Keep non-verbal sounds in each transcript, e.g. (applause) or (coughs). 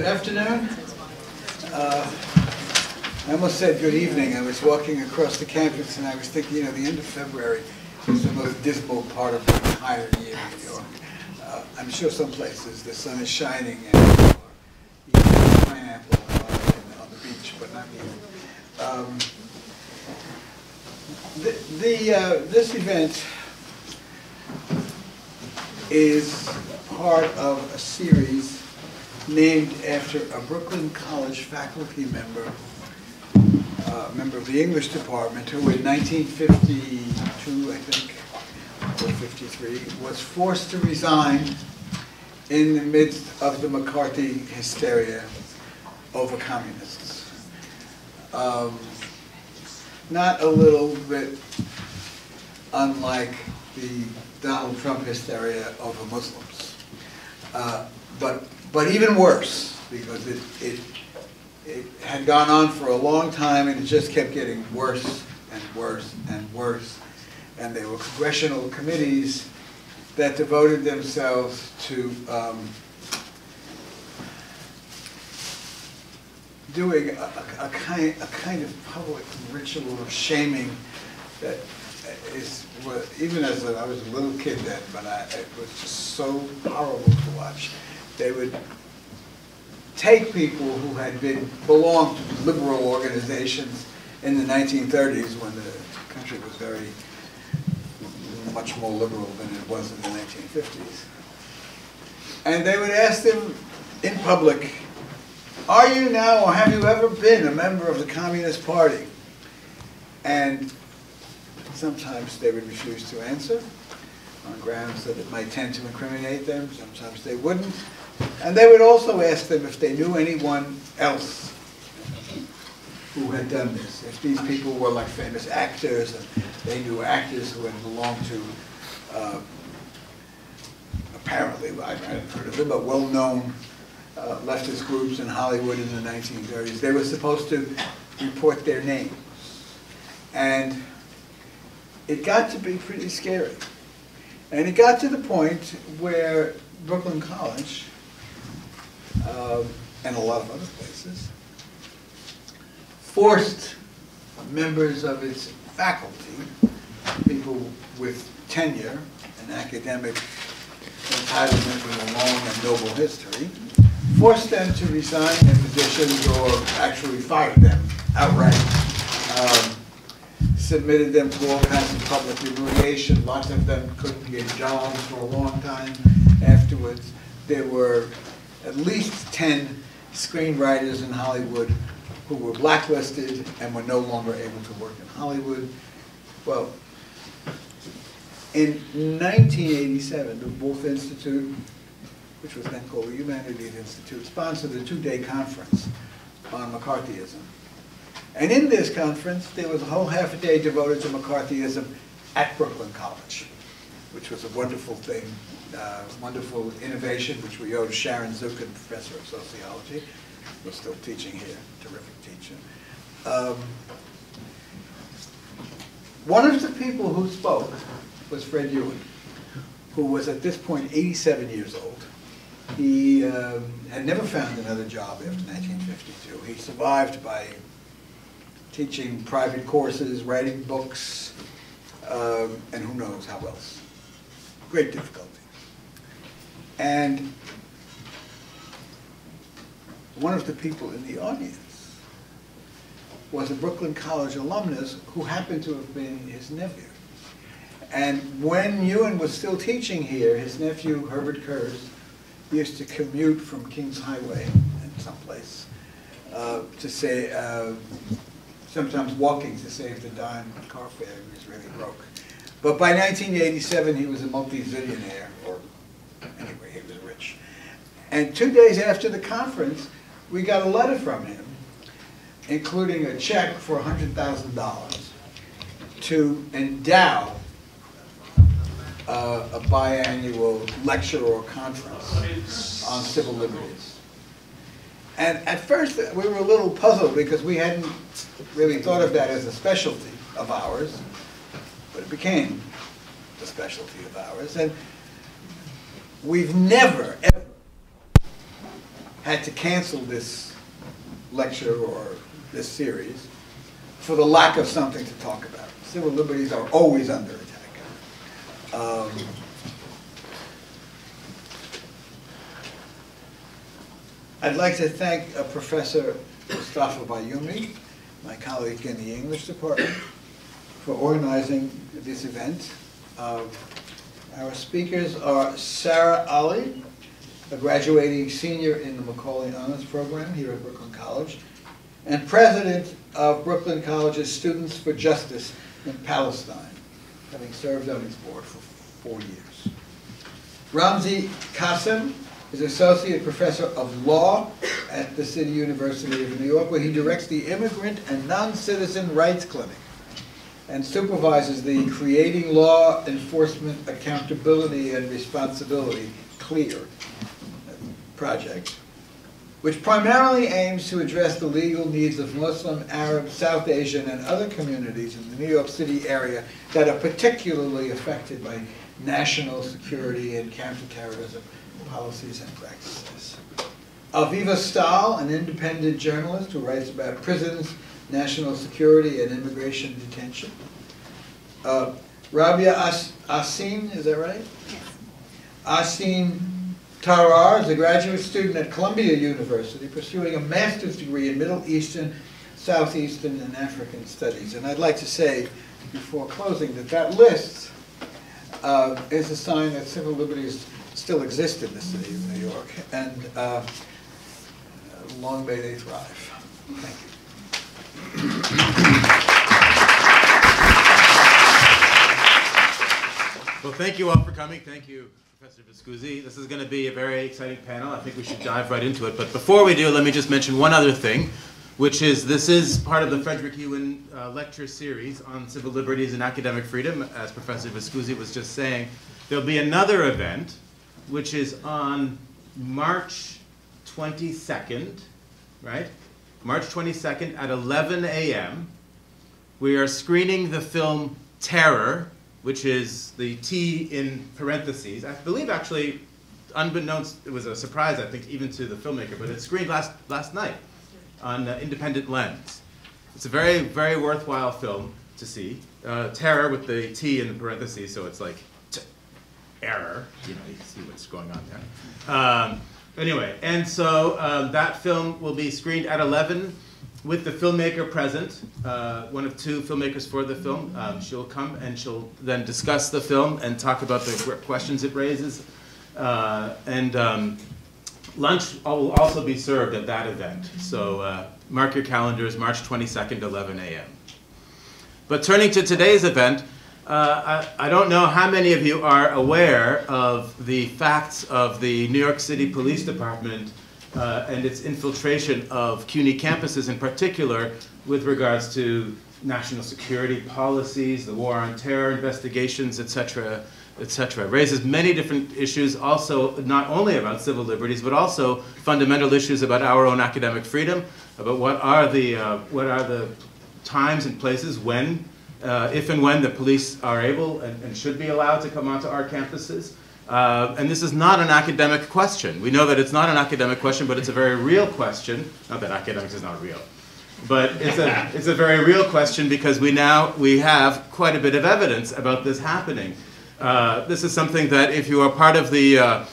Good afternoon. Uh, I almost said good evening. I was walking across the campus and I was thinking, you know, the end of February is the most dismal part of the entire year in New York. Uh, I'm sure some places the sun is shining and people are pineapple on the beach, but not here. Um, The, the, uh, this event is part of a series named after a Brooklyn College faculty member, uh, member of the English department, who in 1952, I think, or 53, was forced to resign in the midst of the McCarthy hysteria over communists. Um, not a little bit unlike the Donald Trump hysteria over Muslims. Uh, but, but even worse, because it, it, it had gone on for a long time and it just kept getting worse and worse and worse. And there were congressional committees that devoted themselves to um, doing a, a, a kind, a kind of public ritual of shaming that is, well, even as a, I was a little kid then, but I, it was just so horrible to watch. They would take people who had been, belonged to liberal organizations in the 1930s when the country was very, much more liberal than it was in the 1950s. And they would ask them in public, are you now or have you ever been a member of the Communist Party? And sometimes they would refuse to answer on grounds that it might tend to incriminate them, sometimes they wouldn't. And they would also ask them if they knew anyone else who had done this. If these people were like famous actors, and they knew actors who had belonged to, uh, apparently, I hadn't heard of them, but well-known uh, leftist groups in Hollywood in the 1930s. They were supposed to report their names. And it got to be pretty scary. And it got to the point where Brooklyn College, um, and a lot of other places, forced members of its faculty, people with tenure and academic entitlement with a long and noble history, forced them to resign their positions or actually fired them outright. Um, submitted them to all kinds of public humiliation. Lots of them couldn't get jobs for a long time afterwards. There were at least 10 screenwriters in Hollywood who were blacklisted and were no longer able to work in Hollywood. Well, in 1987, the Wolfe Institute, which was then called the Humanities Institute, sponsored a two-day conference on McCarthyism. And in this conference, there was a whole half a day devoted to McCarthyism at Brooklyn College, which was a wonderful thing, uh, wonderful innovation, which we owe to Sharon Zukin, professor of sociology, who's still teaching here, terrific teacher. Um, one of the people who spoke was Fred Ewen, who was at this point 87 years old. He um, had never found another job after 1952. He survived by teaching private courses, writing books, um, and who knows how else. Great difficulty. And one of the people in the audience was a Brooklyn College alumnus who happened to have been his nephew. And when Ewen was still teaching here, his nephew, Herbert Kurz, used to commute from Kings Highway and someplace uh, to say, uh, sometimes walking to save the dime car fare. He was really broke. But by 1987, he was a multi-zillionaire, or anyway, he was rich. And two days after the conference, we got a letter from him, including a check for $100,000 to endow uh, a biannual lecture or conference on civil liberties. And at first, we were a little puzzled because we hadn't really thought of that as a specialty of ours, but it became the specialty of ours. And we've never, ever had to cancel this lecture or this series for the lack of something to talk about. Civil liberties are always under attack. Um, I'd like to thank uh, Professor Moustafa Bayoumi, my colleague in the English department, for organizing this event. Uh, our speakers are Sarah Aly, a graduating senior in the Macaulay Honors Program here at Brooklyn College, and president of Brooklyn College's Students for Justice in Palestine, having served on its board for four years. Ramzi Kassem is associate professor of law at the City University of New York, where he directs the Immigrant and Non-Citizen Rights Clinic and supervises the Creating Law Enforcement Accountability and Responsibility, CLEAR, project, which primarily aims to address the legal needs of Muslim, Arab, South Asian, and other communities in the New York City area that are particularly affected by national security and counterterrorism policies and practices. Aviva Stahl, an independent journalist who writes about prisons, national security, and immigration detention. Uh, Rabia As Ahsin, is that right? Yes. Ahsin Tarar is a graduate student at Columbia University pursuing a master's degree in Middle Eastern, Southeastern, and African Studies. And I'd like to say, before closing, that that list uh, is a sign that civil liberties still exist in the city of New York, and uh, long may they thrive. Thank you. Well, thank you all for coming. Thank you, Professor Viscusi. This is going to be a very exciting panel. I think we should dive right into it. But before we do, let me just mention one other thing, which is this is part of the Frederic Ewen uh, lecture series on civil liberties and academic freedom, as Professor Viscusi was just saying. There'll be another event, which is on March 22nd, right? March 22nd at 11 a.m. We are screening the film Terror, which is the T in parentheses. I believe actually, unbeknownst, it was a surprise, I think, even to the filmmaker, but it screened last, last night on uh, Independent Lens. It's a very, very worthwhile film to see. Uh, terror with the T in the parentheses, so it's like error. You know, you see what's going on there. Um, anyway, and so um, that film will be screened at 11 with the filmmaker present, uh, one of two filmmakers for the film. Um, she'll come and she'll then discuss the film and talk about the questions it raises. Uh, and um, lunch will also be served at that event. So uh, mark your calendars, March 22nd, 11 a.m. But turning to today's event, uh, I, I, don't know how many of you are aware of the facts of the New York City Police Department uh, and its infiltration of CUNY campuses in particular with regards to national security policies, the war on terror investigations, etc., etc. Raises many different issues, also not only about civil liberties, but also fundamental issues about our own academic freedom, about what are the uh, what are the times and places when, uh, if and when the police are able and, and should be allowed to come onto our campuses. Uh, and this is not an academic question. We know that it's not an academic question, but it's a very real question. Not that academics is not real, but it's a, it's a very real question because we now we have quite a bit of evidence about this happening. Uh, this is something that if you are part of the uh,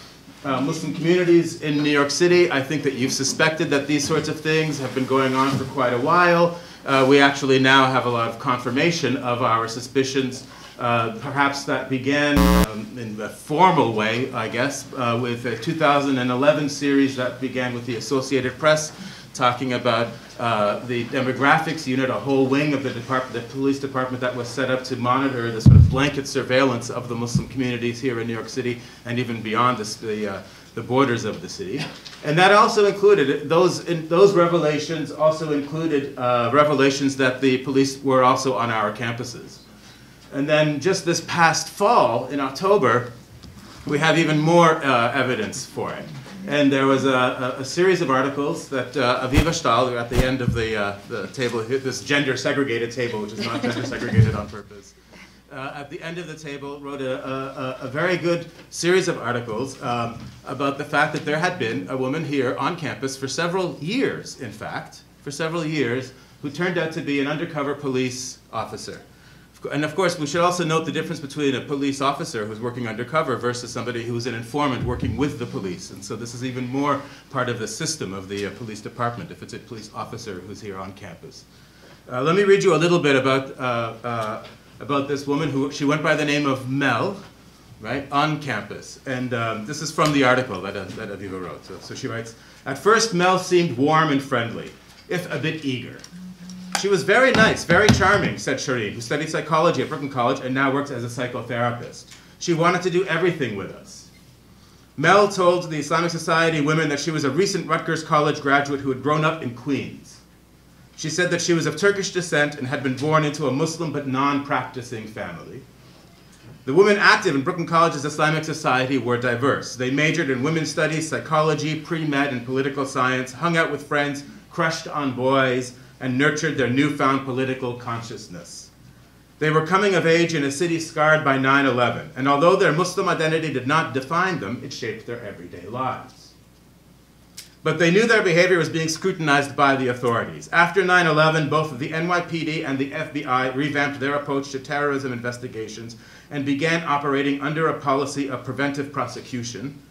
uh, Muslim communities in New York City, I think that you've suspected that these sorts of things have been going on for quite a while. Uh, we actually now have a lot of confirmation of our suspicions. Uh, perhaps that began um, in a formal way, I guess, uh, with a 2011 series that began with the Associated Press talking about uh, the demographics unit, a whole wing of the, department, the police department that was set up to monitor the sort of blanket surveillance of the Muslim communities here in New York City and even beyond this, the, uh, the borders of the city. And that also included, those, in, those revelations also included uh, revelations that the police were also on our campuses. And then just this past fall, in October, we have even more uh, evidence for it. And there was a, a, a series of articles that uh, Aviva Stahl, at the end of the, uh, the table, this gender segregated table, which is not gender segregated on purpose, uh, at the end of the table, wrote a, a, a very good series of articles um, about the fact that there had been a woman here on campus for several years, in fact, for several years, who turned out to be an undercover police officer. And of course, we should also note the difference between a police officer who's working undercover versus somebody who's an informant working with the police. And so this is even more part of the system of the uh, police department if it's a police officer who's here on campus. Uh, let me read you a little bit about, uh, uh about this woman who she went by the name of Mel, right, on campus. And um, this is from the article that, uh, that Aviva wrote. So, so she writes, At first, Mel seemed warm and friendly, if a bit eager. She was very nice, very charming, said Shireen, who studied psychology at Brooklyn College and now works as a psychotherapist. She wanted to do everything with us. Mel told the Islamic Society women that she was a recent Rutgers College graduate who had grown up in Queens. She said that she was of Turkish descent and had been born into a Muslim but non-practicing family. The women active in Brooklyn College's Islamic Society were diverse. They majored in women's studies, psychology, pre-med, and political science, hung out with friends, crushed on boys, and nurtured their newfound political consciousness. They were coming of age in a city scarred by 9 11, and although their Muslim identity did not define them, it shaped their everyday lives. But they knew their behavior was being scrutinized by the authorities. After 9 11, both the NYPD and the FBI revamped their approach to terrorism investigations and began operating under a policy of preventive prosecution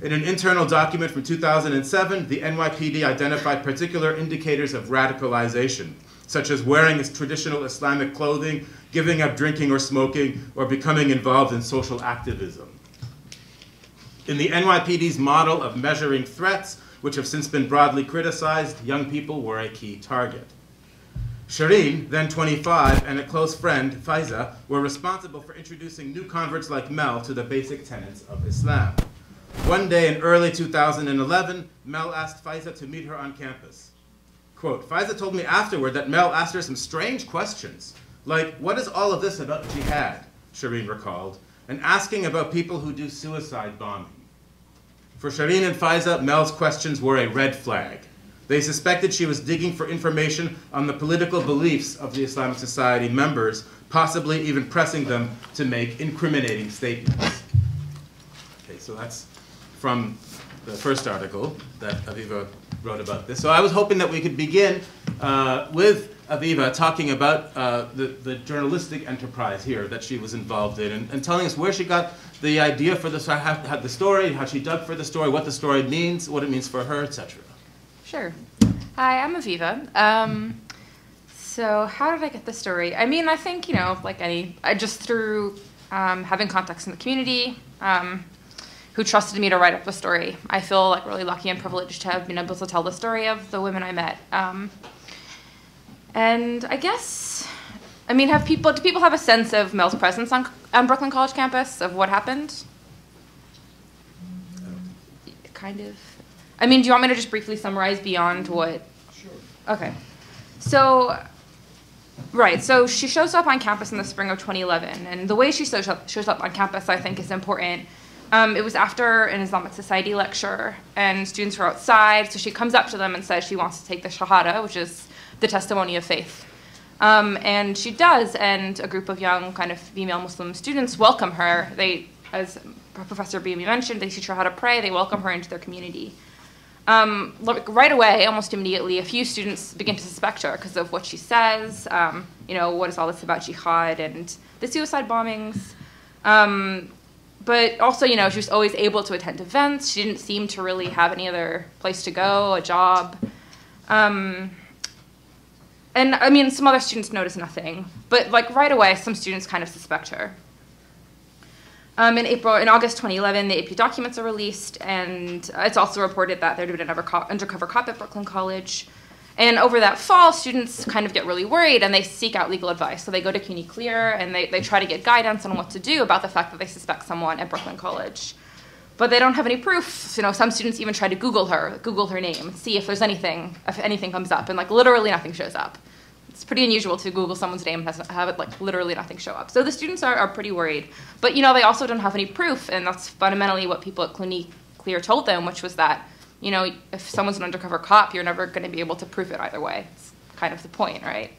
in an internal document from 2007, the NYPD identified particular indicators of radicalization, such as wearing traditional Islamic clothing, giving up drinking or smoking, or becoming involved in social activism. In the NYPD's model of measuring threats, which have since been broadly criticized, young people were a key target. Shireen, then 25, and a close friend, Faiza, were responsible for introducing new converts like Mel to the basic tenets of Islam. One day in early 2011, Mel asked Faiza to meet her on campus. Quote, Faiza told me afterward that Mel asked her some strange questions, like, what is all of this about jihad, Shireen recalled, and asking about people who do suicide bombing. For Shireen and Faiza, Mel's questions were a red flag. They suspected she was digging for information on the political beliefs of the Islamic Society members, possibly even pressing them to make incriminating statements. Okay, so that's from the first article that Aviva wrote about this. So I was hoping that we could begin uh, with Aviva talking about uh, the, the journalistic enterprise here that she was involved in and, and telling us where she got the idea for this, how, the story, how she dug for the story, what the story means, what it means for her, etc. Sure. Hi, I'm Aviva. Um, so how did I get the story? I mean, I think, you know, like any, I just through um, having contacts in the community, um, who trusted me to write up the story. I feel like really lucky and privileged to have been able to tell the story of the women I met. Um, and I guess, I mean, have people do people have a sense of Mel's presence on, on Brooklyn College campus of what happened? Kind of. I mean, do you want me to just briefly summarize beyond what? Sure. Okay. So, right. So she shows up on campus in the spring of 2011, and the way she shows up, shows up on campus, I think, is important um, it was after an Islamic Society lecture, and students were outside. So she comes up to them and says she wants to take the Shahada, which is the testimony of faith. Um, and she does, and a group of young, kind of female Muslim students welcome her. They, as Professor Bayoumi mentioned, they teach her how to pray. They welcome her into their community. Um, right away, almost immediately, a few students begin to suspect her because of what she says. Um, you know, what is all this about jihad and the suicide bombings? Um, but also, you know, she was always able to attend events. She didn't seem to really have any other place to go, a job. Um, and I mean, some other students notice nothing, but like right away, some students kind of suspect her. Um, in April, in August 2011, the AP documents are released, and it's also reported that there had been an undercover cop at Brooklyn College and over that fall, students kind of get really worried and they seek out legal advice. So they go to CUNY Clear and they, they try to get guidance on what to do about the fact that they suspect someone at Brooklyn College. But they don't have any proof. You know, some students even try to Google her, Google her name, see if there's anything, if anything comes up, and like literally nothing shows up. It's pretty unusual to Google someone's name and have it like literally nothing show up. So the students are, are pretty worried. But you know, they also don't have any proof, and that's fundamentally what people at CUNY Clear told them, which was that you know, if someone's an undercover cop, you're never going to be able to prove it either way. It's kind of the point, right?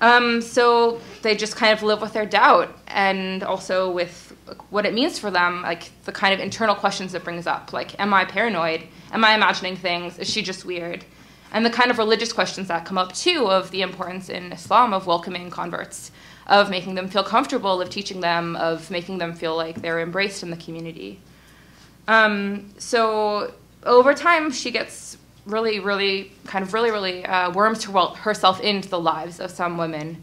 Um, so they just kind of live with their doubt and also with what it means for them, like the kind of internal questions it brings up, like, am I paranoid? Am I imagining things? Is she just weird? And the kind of religious questions that come up too of the importance in Islam of welcoming converts, of making them feel comfortable, of teaching them, of making them feel like they're embraced in the community. Um, so over time, she gets really, really, kind of really, really uh, worms her, herself into the lives of some women.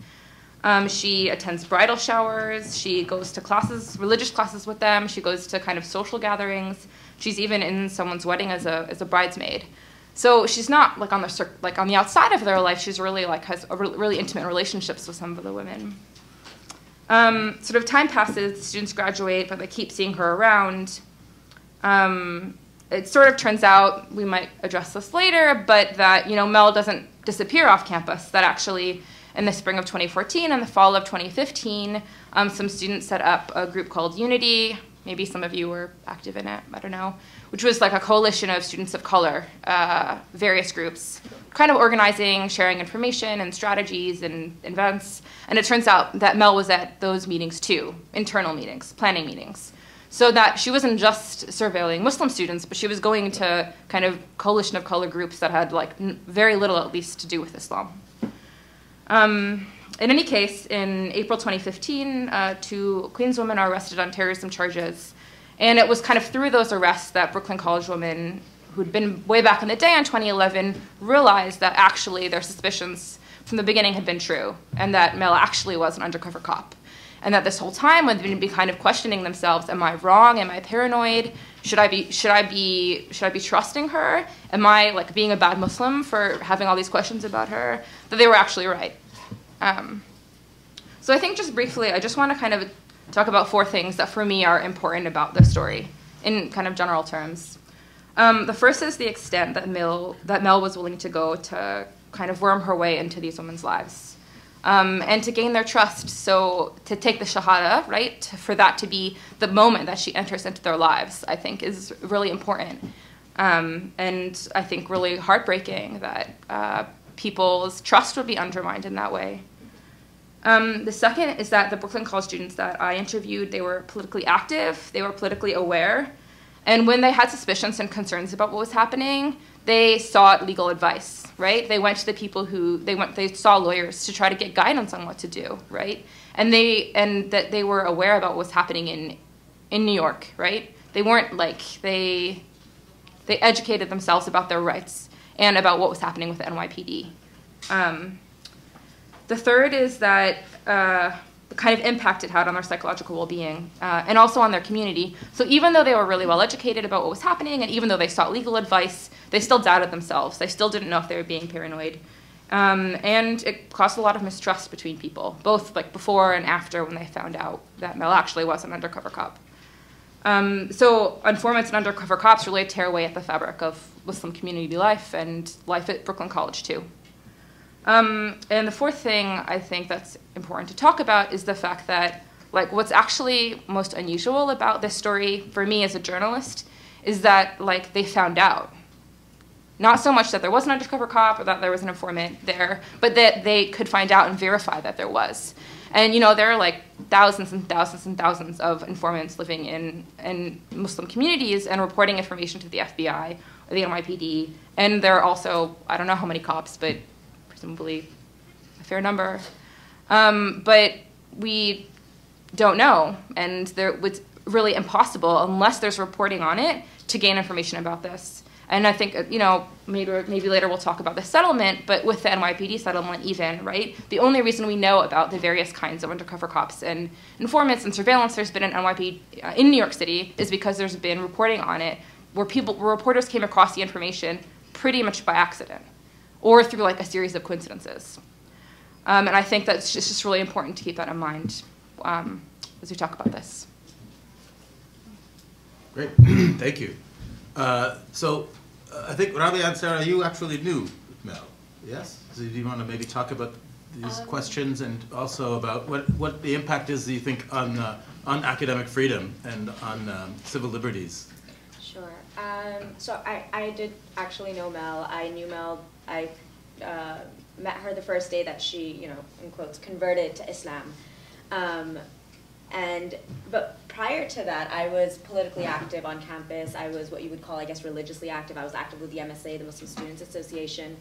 Um, she attends bridal showers. She goes to classes, religious classes with them. She goes to kind of social gatherings. She's even in someone's wedding as a as a bridesmaid. So she's not like on the like on the outside of their life. She's really like has re really intimate relationships with some of the women. Um, sort of time passes. Students graduate, but they keep seeing her around. Um, it sort of turns out we might address this later, but that you know Mel doesn't disappear off campus. That actually, in the spring of 2014 and the fall of 2015, um, some students set up a group called Unity. Maybe some of you were active in it. I don't know, which was like a coalition of students of color, uh, various groups, kind of organizing, sharing information and strategies and events. And it turns out that Mel was at those meetings too, internal meetings, planning meetings so that she wasn't just surveilling Muslim students, but she was going to kind of coalition of color groups that had like very little, at least, to do with Islam. Um, in any case, in April 2015, uh, two Queens women are arrested on terrorism charges, and it was kind of through those arrests that Brooklyn College women, who'd been way back in the day in 2011, realized that actually their suspicions from the beginning had been true, and that Mel actually was an undercover cop. And that this whole time would be kind of questioning themselves am i wrong? Am i paranoid? Should i be should i be should i be trusting her? Am i like being a bad muslim for having all these questions about her that they were actually right um, so i think just briefly i just want to kind of talk about four things that for me are important about the story in kind of general terms um, the first is the extent that mel that mel was willing to go to kind of worm her way into these women's lives um, and to gain their trust. So to take the shahada, right, for that to be the moment that she enters into their lives, I think is really important. Um, and I think really heartbreaking that uh, people's trust would be undermined in that way. Um, the second is that the Brooklyn College students that I interviewed, they were politically active, they were politically aware, and when they had suspicions and concerns about what was happening, they sought legal advice right? They went to the people who they went they saw lawyers to try to get guidance on what to do, right? And they and that they were aware about what was happening in in New York, right? They weren't like they they educated themselves about their rights and about what was happening with the NYPD. Um, the third is that uh, the kind of impact it had on their psychological well-being uh, and also on their community. So even though they were really well educated about what was happening, and even though they sought legal advice, they still doubted themselves. They still didn't know if they were being paranoid. Um, and it caused a lot of mistrust between people, both like before and after when they found out that Mel actually was an undercover cop. Um, so informants and undercover cops really tear away at the fabric of Muslim community life and life at Brooklyn College too. Um, and the fourth thing I think that's important to talk about is the fact that like what's actually most unusual about this story for me as a journalist is that like they found out. Not so much that there was an undercover cop or that there was an informant there, but that they could find out and verify that there was. And you know, there are like thousands and thousands and thousands of informants living in, in Muslim communities and reporting information to the FBI the NYPD. And there are also, I don't know how many cops, but presumably a fair number. Um, but we don't know, and there, it's really impossible unless there's reporting on it to gain information about this. And I think, you know, maybe, maybe later we'll talk about the settlement, but with the NYPD settlement, even, right? The only reason we know about the various kinds of undercover cops and informants and surveillance there's been in NYPD uh, in New York City is because there's been reporting on it where people, where reporters came across the information pretty much by accident or through like a series of coincidences. Um, and I think that's just, just really important to keep that in mind um, as we talk about this. Great, (clears throat) thank you. Uh, so uh, I think Rabia and Sarah, you actually knew Mel, yes? So do you want to maybe talk about these um, questions and also about what, what the impact is, do you think, on, uh, on academic freedom and on um, civil liberties? Um, so I, I did actually know Mel. I knew Mel I, uh, met her the first day that she, you know, in quotes, converted to Islam. Um, and but prior to that, I was politically active on campus. I was what you would call, I guess, religiously active. I was active with the MSA, the Muslim Students Association.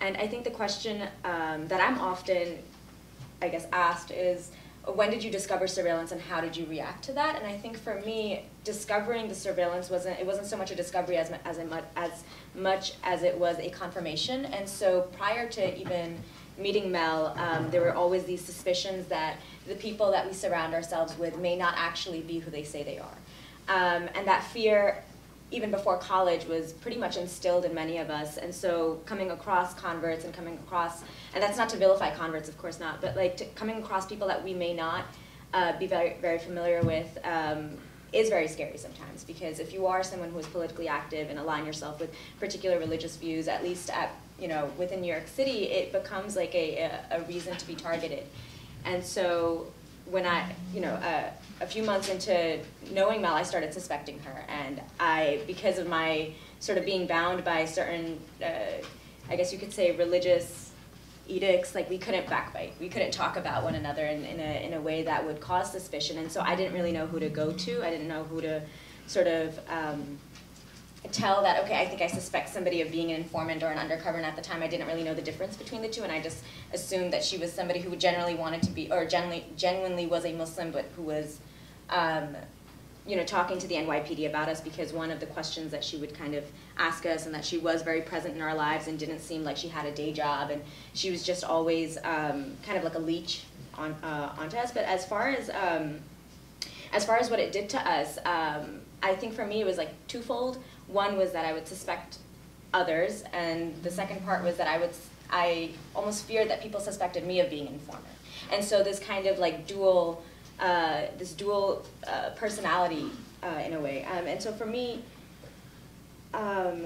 And I think the question um, that I'm often, I guess, asked is, when did you discover surveillance and how did you react to that? And I think for me, discovering the surveillance wasn't it wasn't so much a discovery as as much as much as it was a confirmation. And so prior to even meeting Mel, um, there were always these suspicions that the people that we surround ourselves with may not actually be who they say they are. Um, and that fear, even before college, was pretty much instilled in many of us. And so coming across converts and coming across, and that's not to vilify converts, of course not, but like to, coming across people that we may not uh, be very, very familiar with um, is very scary sometimes because if you are someone who is politically active and align yourself with particular religious views, at least at you know within New York City, it becomes like a, a, a reason to be targeted. And so when I, you know, uh, a few months into knowing Mel, I started suspecting her. And I, because of my sort of being bound by certain, uh, I guess you could say, religious edicts, like we couldn't backbite. We couldn't talk about one another in, in, a, in a way that would cause suspicion. And so I didn't really know who to go to. I didn't know who to sort of um, tell that, okay, I think I suspect somebody of being an informant or an undercover, and at the time I didn't really know the difference between the two, and I just assumed that she was somebody who generally wanted to be, or generally, genuinely was a Muslim, but who was, um, you know, talking to the NYPD about us because one of the questions that she would kind of ask us, and that she was very present in our lives and didn't seem like she had a day job, and she was just always um, kind of like a leech on uh, onto us. But as far as um, as far as what it did to us, um, I think for me it was like twofold. One was that I would suspect others, and the second part was that I would I almost feared that people suspected me of being an informer. And so this kind of like dual, uh, this dual uh, personality uh, in a way. Um, and so for me, um,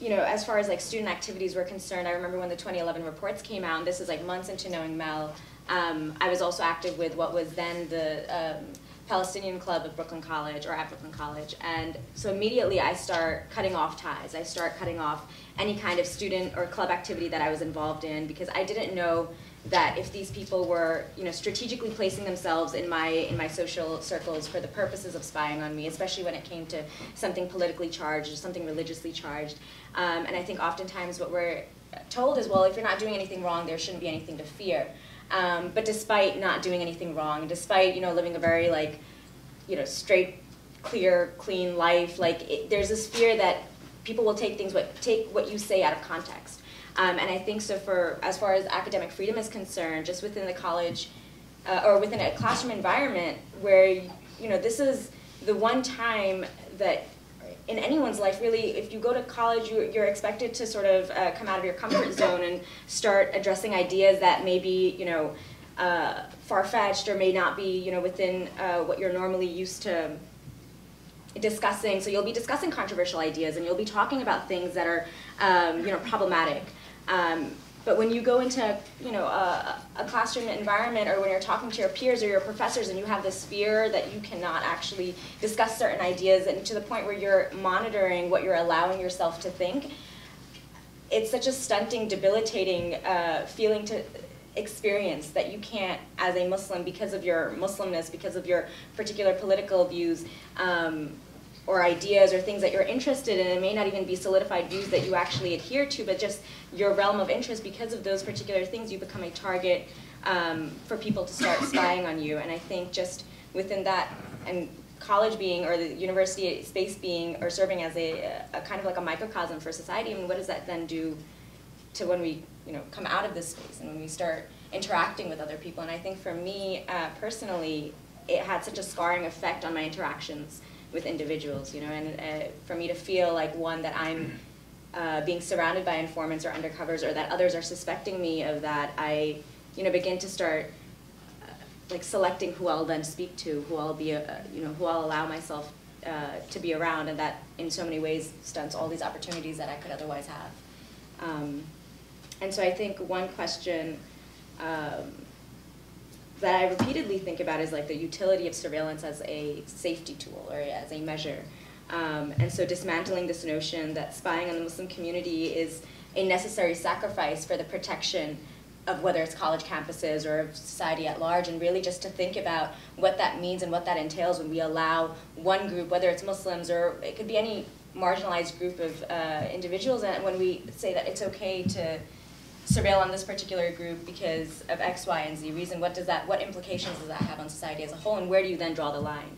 you know, as far as like student activities were concerned, I remember when the 2011 reports came out, and this is like months into knowing Mel, um, I was also active with what was then the um, Palestinian Club of Brooklyn College or at Brooklyn College. And so immediately I start cutting off ties. I start cutting off any kind of student or club activity that I was involved in because I didn't know that if these people were, you know, strategically placing themselves in my in my social circles for the purposes of spying on me, especially when it came to something politically charged or something religiously charged. Um, and I think oftentimes what we're told is, well, if you're not doing anything wrong, there shouldn't be anything to fear. Um, but despite not doing anything wrong, despite you know living a very like, you know, straight, clear, clean life, like it, there's this fear that people will take things what take what you say out of context. Um, and I think so for as far as academic freedom is concerned, just within the college uh, or within a classroom environment where you know this is the one time that in anyone's life, really, if you go to college, you, you're expected to sort of uh, come out of your comfort zone and start addressing ideas that may be, you know, uh, far-fetched or may not be, you know, within uh, what you're normally used to discussing. So you'll be discussing controversial ideas and you'll be talking about things that are, um, you know, problematic. Um, but when you go into, you know, a, a, classroom environment or when you're talking to your peers or your professors and you have this fear that you cannot actually discuss certain ideas and to the point where you're monitoring what you're allowing yourself to think, it's such a stunting, debilitating uh, feeling to experience that you can't, as a Muslim, because of your Muslimness, because of your particular political views, um, or ideas or things that you're interested in. It may not even be solidified views that you actually adhere to, but just your realm of interest because of those particular things, you become a target um, for people to start (coughs) spying on you. And I think just within that, and college being or the university space being or serving as a, a kind of like a microcosm for society, I mean, what does that then do to when we you know come out of this space and when we start interacting with other people? And I think for me uh, personally, it had such a scarring effect on my interactions with individuals, you know, and uh, for me to feel like one that I'm uh, being surrounded by informants or undercovers or that others are suspecting me of that, I, you know, begin to start uh, like selecting who I'll then speak to, who I'll be, uh, you know, who I'll allow myself uh, to be around, and that in so many ways stunts all these opportunities that I could otherwise have. Um, and so I think one question um, that I repeatedly think about is like the utility of surveillance as a safety tool or as a measure. Um, and so dismantling this notion that spying on the Muslim community is a necessary sacrifice for the protection of whether it's college campuses or society at large, and really just to think about what that means and what that entails when we allow one group, whether it's Muslims or it could be any marginalized group of uh, individuals, and when we say that it's okay to surveil on this particular group because of X, Y, and Z reason, what does that, what implications does that have on society as a whole, and where do you then draw the line?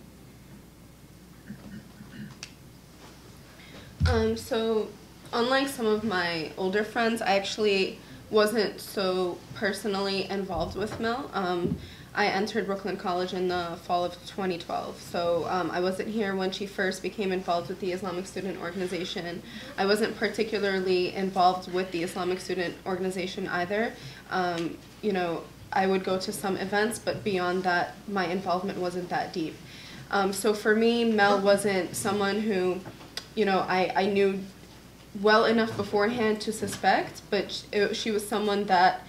Um, so, unlike some of my older friends, I actually wasn't so personally involved with Mel. Um, I entered Brooklyn College in the fall of 2012, so um, I wasn't here when she first became involved with the Islamic Student Organization. I wasn't particularly involved with the Islamic Student Organization either. Um, you know, I would go to some events, but beyond that, my involvement wasn't that deep. Um, so for me, Mel wasn't someone who, you know, I, I knew well enough beforehand to suspect, but it, she was someone that,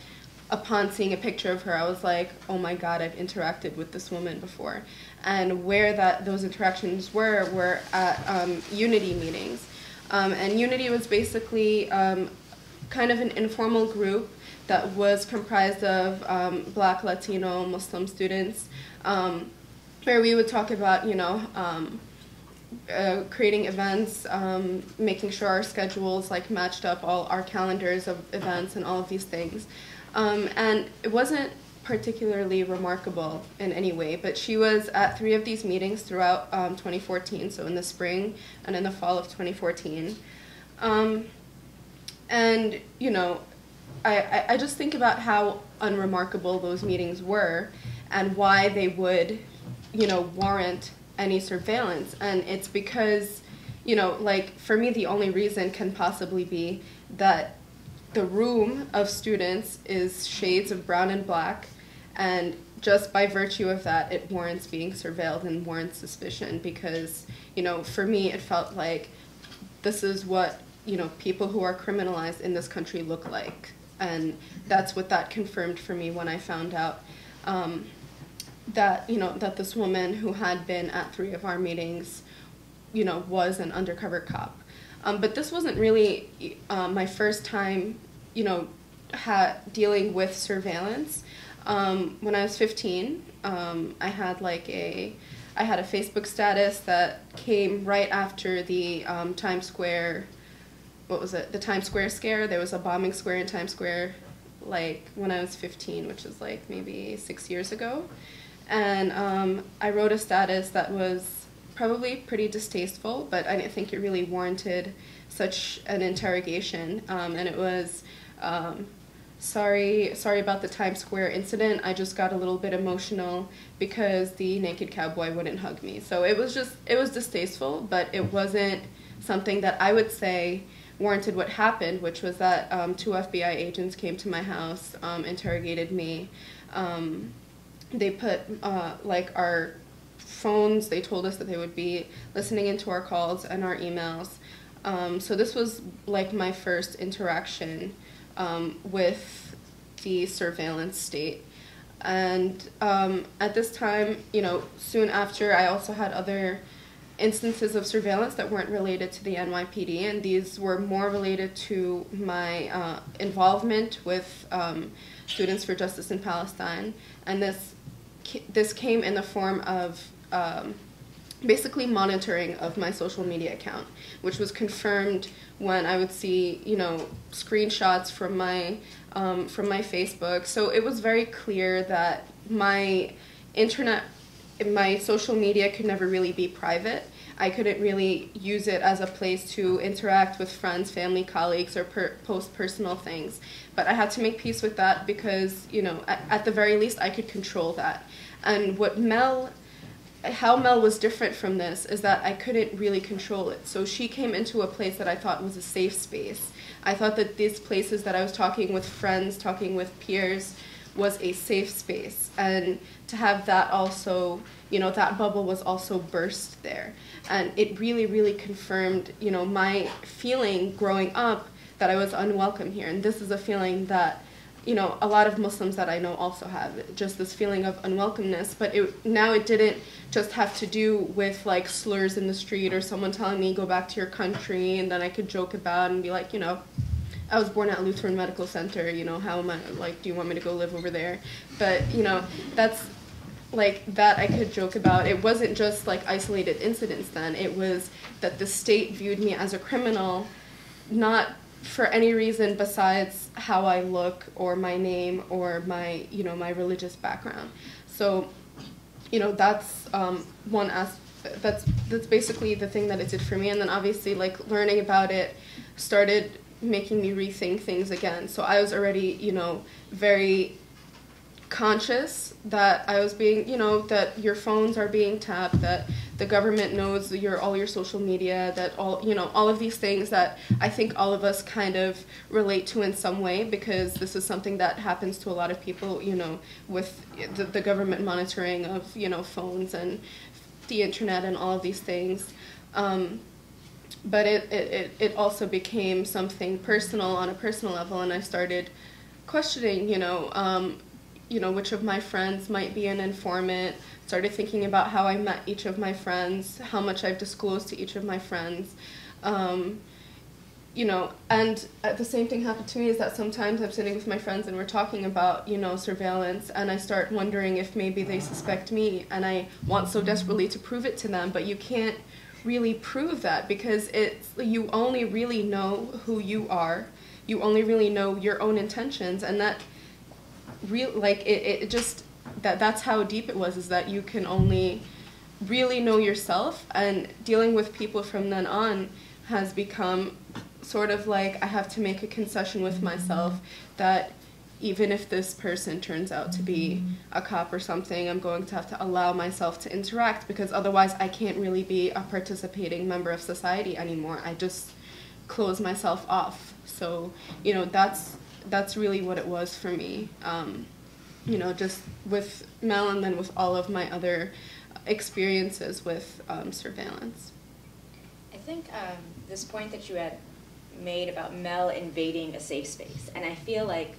upon seeing a picture of her, I was like, oh my god, I've interacted with this woman before. And where that those interactions were were at um, Unity meetings, um, and Unity was basically um, kind of an informal group that was comprised of um, Black, Latino, Muslim students, um, where we would talk about, you know. Um, uh, creating events, um, making sure our schedules like matched up all our calendars of events and all of these things. Um, and it wasn't particularly remarkable in any way, but she was at three of these meetings throughout um, 2014, so in the spring and in the fall of 2014. Um, and, you know, I, I, I just think about how unremarkable those meetings were and why they would, you know, warrant any surveillance. And it's because, you know, like for me, the only reason can possibly be that the room of students is shades of brown and black, and just by virtue of that, it warrants being surveilled and warrants suspicion because, you know, for me, it felt like this is what, you know, people who are criminalized in this country look like. And that's what that confirmed for me when I found out um, that, you know, that this woman who had been at three of our meetings, you know, was an undercover cop. Um, but this wasn't really uh, my first time, you know, ha- dealing with surveillance. Um, when I was 15, um, I had like a, I had a Facebook status that came right after the um, Times Square, what was it? The Times Square scare. There was a bombing square in Times Square, like when I was 15, which is like maybe six years ago. And um, I wrote a status that was probably pretty distasteful, but I didn't think it really warranted such an interrogation. Um, and it was, um, sorry, sorry about the Times Square incident. I just got a little bit emotional because the naked cowboy wouldn't hug me. So it was just, it was distasteful, but it wasn't something that I would say warranted what happened, which was that um, two FBI agents came to my house, um, interrogated me. Um, they put uh, like our phones. They told us that they would be listening into our calls and our emails. Um, so this was like my first interaction um, with the surveillance state. And um, at this time, you know, soon after, I also had other instances of surveillance that weren't related to the NYPD, and these were more related to my uh, involvement with um, Students for Justice in Palestine. And this this came in the form of um, basically monitoring of my social media account, which was confirmed when I would see, you know, screenshots from my um, from my Facebook. So it was very clear that my internet, my social media could never really be private. I couldn't really use it as a place to interact with friends, family, colleagues, or per- post personal things. But I had to make peace with that because, you know, at, at the very least, I could control that. And what Mel, how Mel was different from this is that I couldn't really control it. So she came into a place that I thought was a safe space. I thought that these places that I was talking with friends, talking with peers, was a safe space. And to have that also, you know, that bubble was also burst there. And it really, really confirmed, you know, my feeling growing up that I was unwelcome here. And this is a feeling that you know, a lot of Muslims that I know also have just this feeling of unwelcomeness. But it, now it didn't just have to do with like slurs in the street or someone telling me go back to your country, and then I could joke about and be like, you know, I was born at Lutheran Medical Center. You know, how am I like? Do you want me to go live over there? But you know, that's like that I could joke about. It wasn't just like isolated incidents. Then it was that the state viewed me as a criminal, not for any reason besides how I look or my name or my you know my religious background. So, you know, that's um, one aspect. That's that's basically the thing that it did for me. And then obviously, like learning about it, started making me rethink things again. So I was already you know very conscious that I was being, you know, that your phones are being tapped, that the government knows your all your social media, that all, you know, all of these things that I think all of us kind of relate to in some way because this is something that happens to a lot of people, you know, with the, the government monitoring of, you know, phones and the internet and all of these things. Um, but it, it, it, also became something personal on a personal level and I started questioning, you know, um, you know, which of my friends might be an informant. Started thinking about how I met each of my friends, how much I've disclosed to each of my friends. Um, you know, and uh, the same thing happened to me is that sometimes I'm sitting with my friends and we're talking about, you know, surveillance, and I start wondering if maybe they suspect me, and I want so desperately to prove it to them, but you can't really prove that because it's you only really know who you are, you only really know your own intentions, and that real like it, it just that that's how deep it was is that you can only really know yourself and dealing with people from then on has become sort of like I have to make a concession with myself that even if this person turns out to be a cop or something, I'm going to have to allow myself to interact because otherwise I can't really be a participating member of society anymore. I just close myself off. So, you know, that's that's really what it was for me. Um, you know, just with Mel and then with all of my other experiences with um, surveillance. I think um, this point that you had made about Mel invading a safe space, and I feel like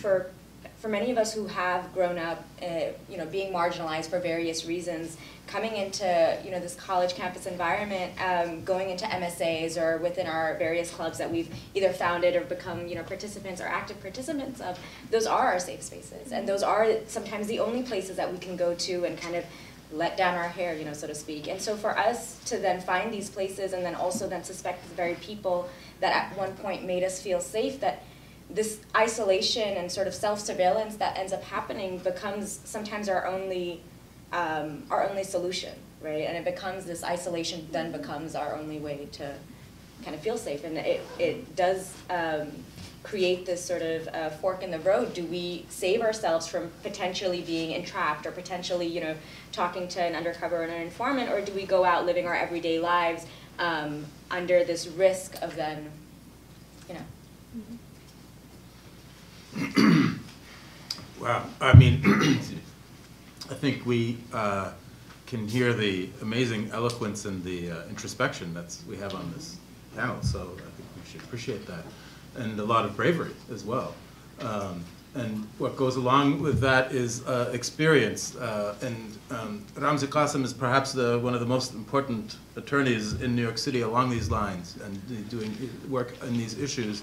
for for many of us who have grown up, uh, you know, being marginalized for various reasons, coming into you know this college campus environment, um, going into MSAs or within our various clubs that we've either founded or become you know participants or active participants of, those are our safe spaces, and those are sometimes the only places that we can go to and kind of let down our hair, you know, so to speak. And so for us to then find these places and then also then suspect the very people that at one point made us feel safe that this isolation and sort of self-surveillance that ends up happening becomes sometimes our only um, our only solution, right? And it becomes this isolation then becomes our only way to kind of feel safe, and it it does um, create this sort of uh, fork in the road. Do we save ourselves from potentially being entrapped or potentially, you know, talking to an undercover or an informant, or do we go out living our everyday lives um, under this risk of then, you know? (clears throat) Wow, I mean, (clears throat) (clears throat) I think we uh, can hear the amazing eloquence and the uh, introspection that we have on this panel. So I think we should appreciate that, and a lot of bravery as well. Um, and what goes along with that is uh, experience. Uh, and um, Ramzi Kassem is perhaps the, one of the most important attorneys in New York City along these lines and doing work on these issues.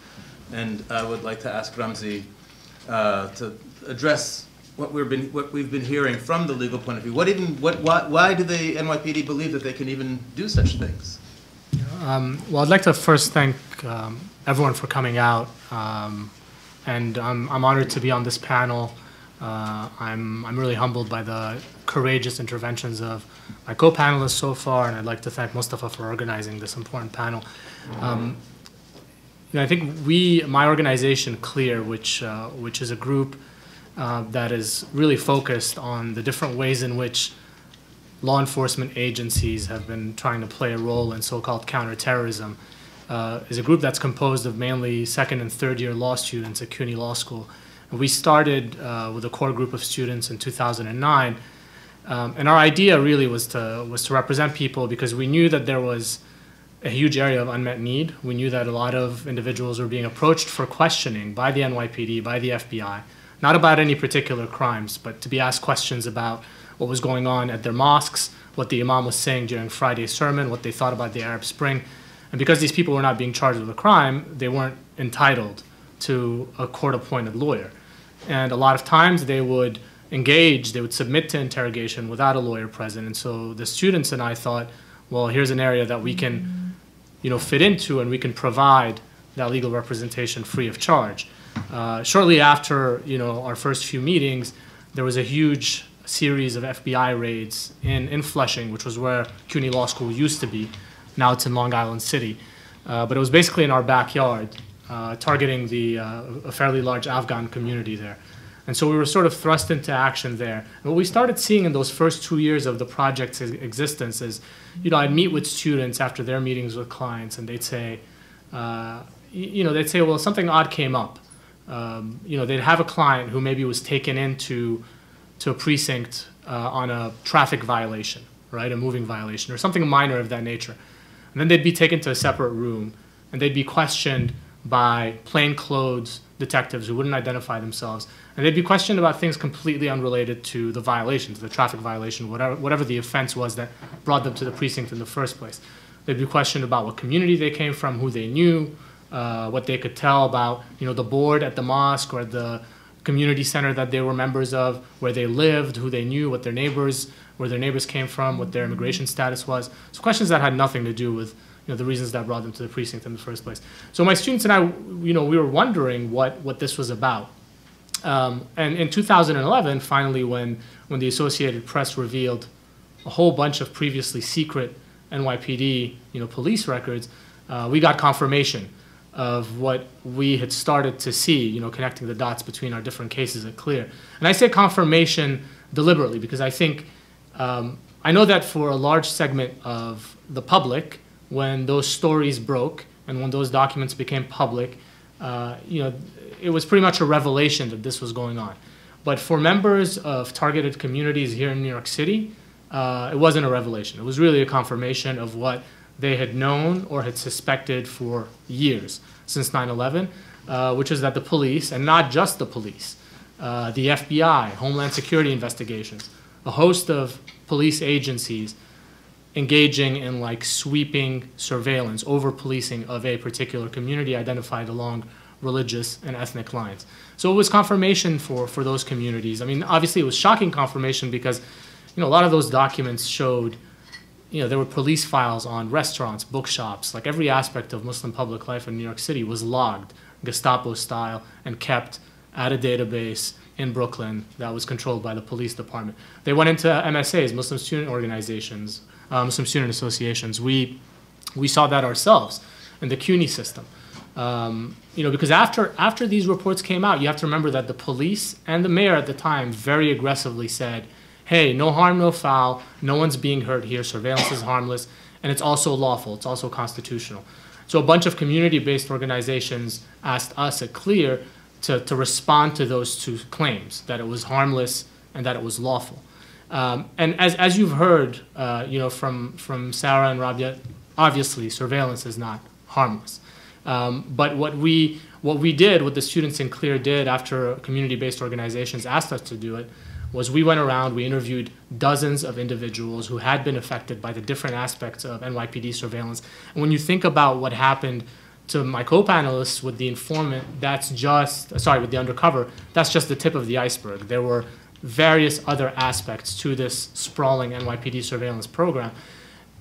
And I would like to ask Ramzi uh, to address what we've been what we've been hearing from the legal point of view. What even what why, why do the NYPD believe that they can even do such things? Um, well, I'd like to first thank um, everyone for coming out, um, and I'm, I'm honored to be on this panel. Uh, I'm I'm really humbled by the courageous interventions of my co-panelists so far, and I'd like to thank Moustafa for organizing this important panel. Um, you know, I think we, my organization, Clear, which uh, which is a group uh, that is really focused on the different ways in which law enforcement agencies have been trying to play a role in so-called counterterrorism, uh, is a group that's composed of mainly second and third year law students at CUNY Law School. And we started uh, with a core group of students in 2009. Um, and our idea really was to, was to represent people because we knew that there was a huge area of unmet need. We knew that a lot of individuals were being approached for questioning by the NYPD, by the FBI, not about any particular crimes, but to be asked questions about what was going on at their mosques, what the imam was saying during Friday's sermon, what they thought about the Arab Spring. And because these people were not being charged with a crime, they weren't entitled to a court-appointed lawyer. And a lot of times they would engage, they would submit to interrogation without a lawyer present. And so the students and I thought, well, here's an area that we can, you know, fit into and we can provide that legal representation free of charge. Uh, shortly after, you know, our first few meetings, there was a huge series of FBI raids in, in Flushing, which was where CUNY Law School used to be. Now it's in Long Island City. Uh, but it was basically in our backyard, uh, targeting the, uh, a fairly large Afghan community there. And so we were sort of thrust into action there. And what we started seeing in those first two years of the project's existence is, you know, I'd meet with students after their meetings with clients, and they'd say, uh, you know, they'd say, well, something odd came up. Um, you know, they'd have a client who maybe was taken into to a precinct uh, on a traffic violation, right, a moving violation, or something minor of that nature. And then they'd be taken to a separate room, and they'd be questioned by plainclothes detectives who wouldn't identify themselves, and they'd be questioned about things completely unrelated to the violation, to the traffic violation, whatever, whatever the offense was that brought them to the precinct in the first place. They'd be questioned about what community they came from, who they knew, uh, what they could tell about, you know, the board at the mosque or the community center that they were members of, where they lived, who they knew, what their neighbors, where their neighbors came from, what their immigration status was. So questions that had nothing to do with you know, the reasons that brought them to the precinct in the first place. So my students and I, you know, we were wondering what, what this was about. Um, and in 2011, finally, when, when the Associated Press revealed a whole bunch of previously secret NYPD, you know, police records, uh, we got confirmation of what we had started to see, you know, connecting the dots between our different cases at Clear. And I say confirmation deliberately because I think um, I know that for a large segment of the public, when those stories broke and when those documents became public, uh, you know, it was pretty much a revelation that this was going on. But for members of targeted communities here in New York City, uh, it wasn't a revelation. It was really a confirmation of what they had known or had suspected for years since 9 11, uh, which is that the police, and not just the police, uh, the FBI, Homeland Security investigations, a host of police agencies engaging in like sweeping surveillance, over policing of a particular community identified along religious and ethnic lines. So it was confirmation for, for those communities. I mean, obviously it was shocking confirmation because, you know, a lot of those documents showed, you know, there were police files on restaurants, bookshops, like every aspect of Muslim public life in New York City was logged, Gestapo style, and kept at a database in Brooklyn that was controlled by the police department. They went into MSAs, Muslim student organizations, uh, Muslim student associations. We, we saw that ourselves in the CUNY system. Um, you know, because after after these reports came out, you have to remember that the police and the mayor at the time very aggressively said, "Hey, no harm, no foul. No one's being hurt here. Surveillance is harmless, and it's also lawful. It's also constitutional." So a bunch of community-based organizations asked us at Clear to, to respond to those two claims that it was harmless and that it was lawful. Um, and as, as you've heard, uh, you know, from, from Sarah and Rabia, obviously surveillance is not harmless. Um, but what we, what we did, what the students in Clear did after community-based organizations asked us to do it, was we went around, we interviewed dozens of individuals who had been affected by the different aspects of NYPD surveillance. And when you think about what happened to my co-panelists with the informant, that's just, sorry, with the undercover, that's just the tip of the iceberg. There were various other aspects to this sprawling NYPD surveillance program.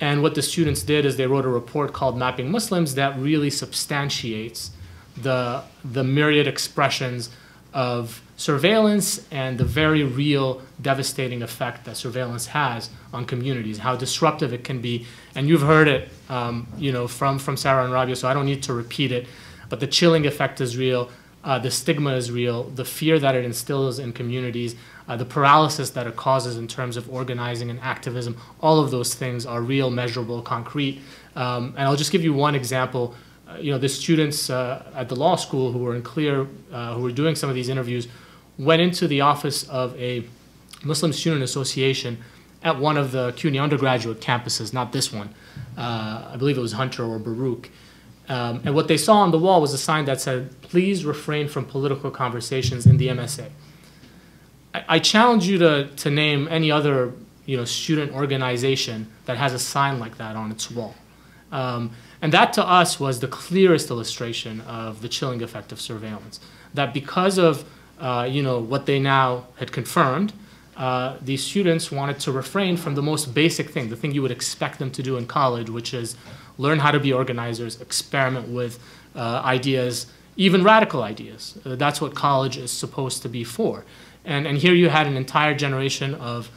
And what the students did is they wrote a report called Mapping Muslims that really substantiates the, the myriad expressions of surveillance and the very real devastating effect that surveillance has on communities, how disruptive it can be. And you've heard it, um, you know, from, from Sarah and Rabia, so I don't need to repeat it. But the chilling effect is real. Uh, the stigma is real. The fear that it instills in communities, uh, the paralysis that it causes in terms of organizing and activism, all of those things are real, measurable, concrete. Um, and I'll just give you one example. Uh, you know, the students uh, at the law school who were in Clear, uh, who were doing some of these interviews, went into the office of a Muslim Student Association at one of the CUNY undergraduate campuses, not this one. Uh, I believe it was Hunter or Baruch. Um, and what they saw on the wall was a sign that said, please refrain from political conversations in the MSA. I, I challenge you to, to name any other you know, student organization that has a sign like that on its wall. Um, and And that to us was the clearest illustration of the chilling effect of surveillance. That because of uh, you know, what they now had confirmed, uh, these students wanted to refrain from the most basic thing, the thing you would expect them to do in college, which is learn how to be organizers, experiment with uh, ideas, even radical ideas. Uh, that's what college is supposed to be for. And, and here you had an entire generation of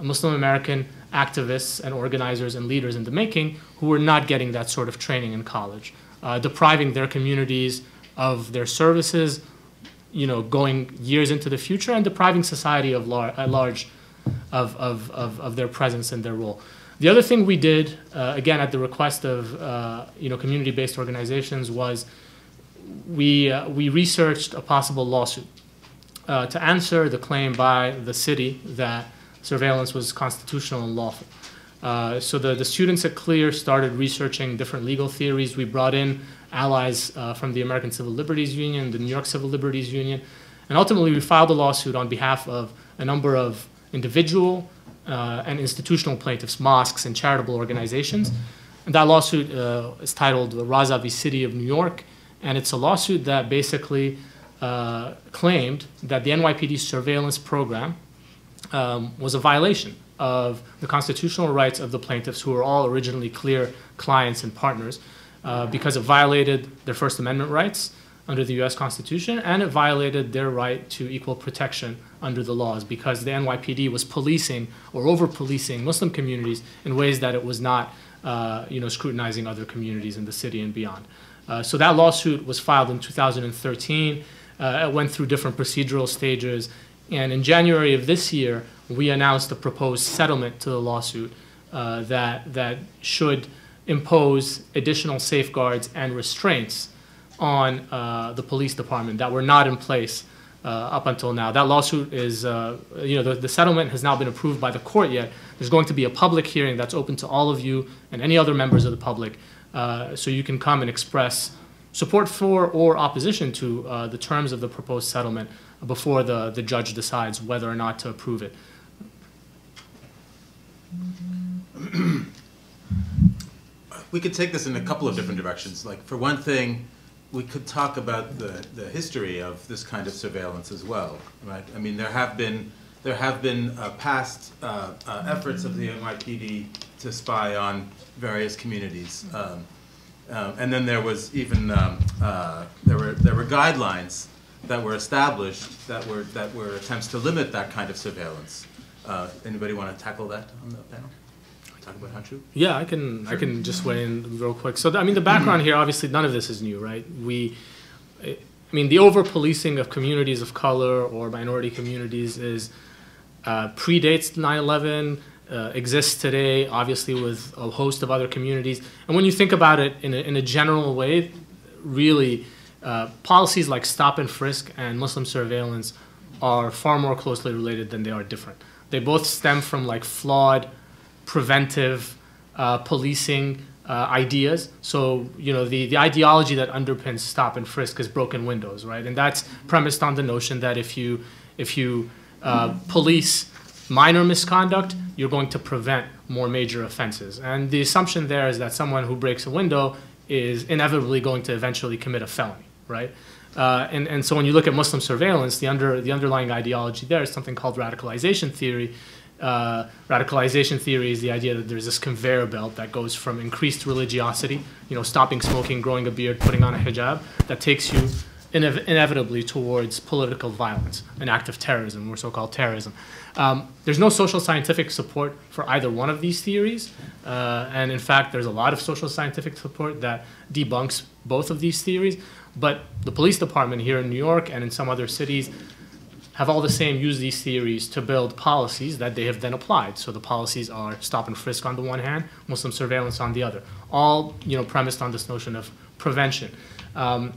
Muslim American activists and organizers and leaders in the making who were not getting that sort of training in college, uh, depriving their communities of their services, you know, going years into the future and depriving society of lar- at large of, of, of, of their presence and their role. The other thing we did, uh, again at the request of uh, you know community-based organizations, was we uh, we researched a possible lawsuit uh, to answer the claim by the city that surveillance was constitutional and lawful. Uh, so the, the students at Clear started researching different legal theories. We brought in allies uh, from the American Civil Liberties Union, the New York Civil Liberties Union, and ultimately we filed a lawsuit on behalf of a number of individual uh, and institutional plaintiffs, mosques, and charitable organizations. And that lawsuit uh, is titled Raza v. City of New York, and it's a lawsuit that basically uh, claimed that the NYPD surveillance program um, was a violation of the constitutional rights of the plaintiffs, who were all originally clear clients and partners, uh, because it violated their First Amendment rights under the US Constitution and it violated their right to equal protection under the laws because the NYPD was policing or over policing Muslim communities in ways that it was not uh, you know, scrutinizing other communities in the city and beyond. Uh, so that lawsuit was filed in 2013. Uh, it went through different procedural stages. And in January of this year, we announced a proposed settlement to the lawsuit uh, that, that should impose additional safeguards and restraints on uh, the police department that were not in place uh, up until now. That lawsuit is, uh, you know, the, the settlement has not been approved by the court yet. There's going to be a public hearing that's open to all of you and any other members of the public, uh, so you can come and express support for or opposition to uh, the terms of the proposed settlement before the, the judge decides whether or not to approve it. (clears throat) We could take this in a couple of different directions. Like, for one thing, we could talk about the, the history of this kind of surveillance as well, right? I mean, there have been, there have been uh, past uh, uh, efforts of the NYPD to spy on various communities. Um, uh, and then there was even, um, uh, there were, there were guidelines that were established that were, that were attempts to limit that kind of surveillance. Uh, Anybody want to tackle that on the panel? Talk about? Yeah, I can I can just weigh in real quick. So I mean, the background here, obviously, none of this is new, right? We, I mean, the over policing of communities of color or minority communities is uh, predates 9/11. Uh, exists today, obviously, with a host of other communities. And when you think about it in a, in a general way, really, uh, policies like stop and frisk and Muslim surveillance are far more closely related than they are different. They both stem from like flawed preventive uh, policing uh, ideas. So, you know, the, the ideology that underpins stop and frisk is broken windows, right? And that's premised on the notion that if you, if you uh, police minor misconduct, you're going to prevent more major offenses. And the assumption there is that someone who breaks a window is inevitably going to eventually commit a felony, right? Uh, and, and so when you look at Muslim surveillance, the, under, the underlying ideology there is something called radicalization theory, uh, radicalization theory is the idea that there's this conveyor belt that goes from increased religiosity, you know, stopping smoking, growing a beard, putting on a hijab, that takes you inev- inevitably towards political violence, an act of terrorism, or so-called terrorism. Um, there's no social scientific support for either one of these theories, uh, and in fact, there's a lot of social scientific support that debunks both of these theories. But the police department here in New York and in some other cities have all the same used these theories to build policies that they have then applied. So the policies are stop and frisk on the one hand, Muslim surveillance on the other, all you know premised on this notion of prevention. Um,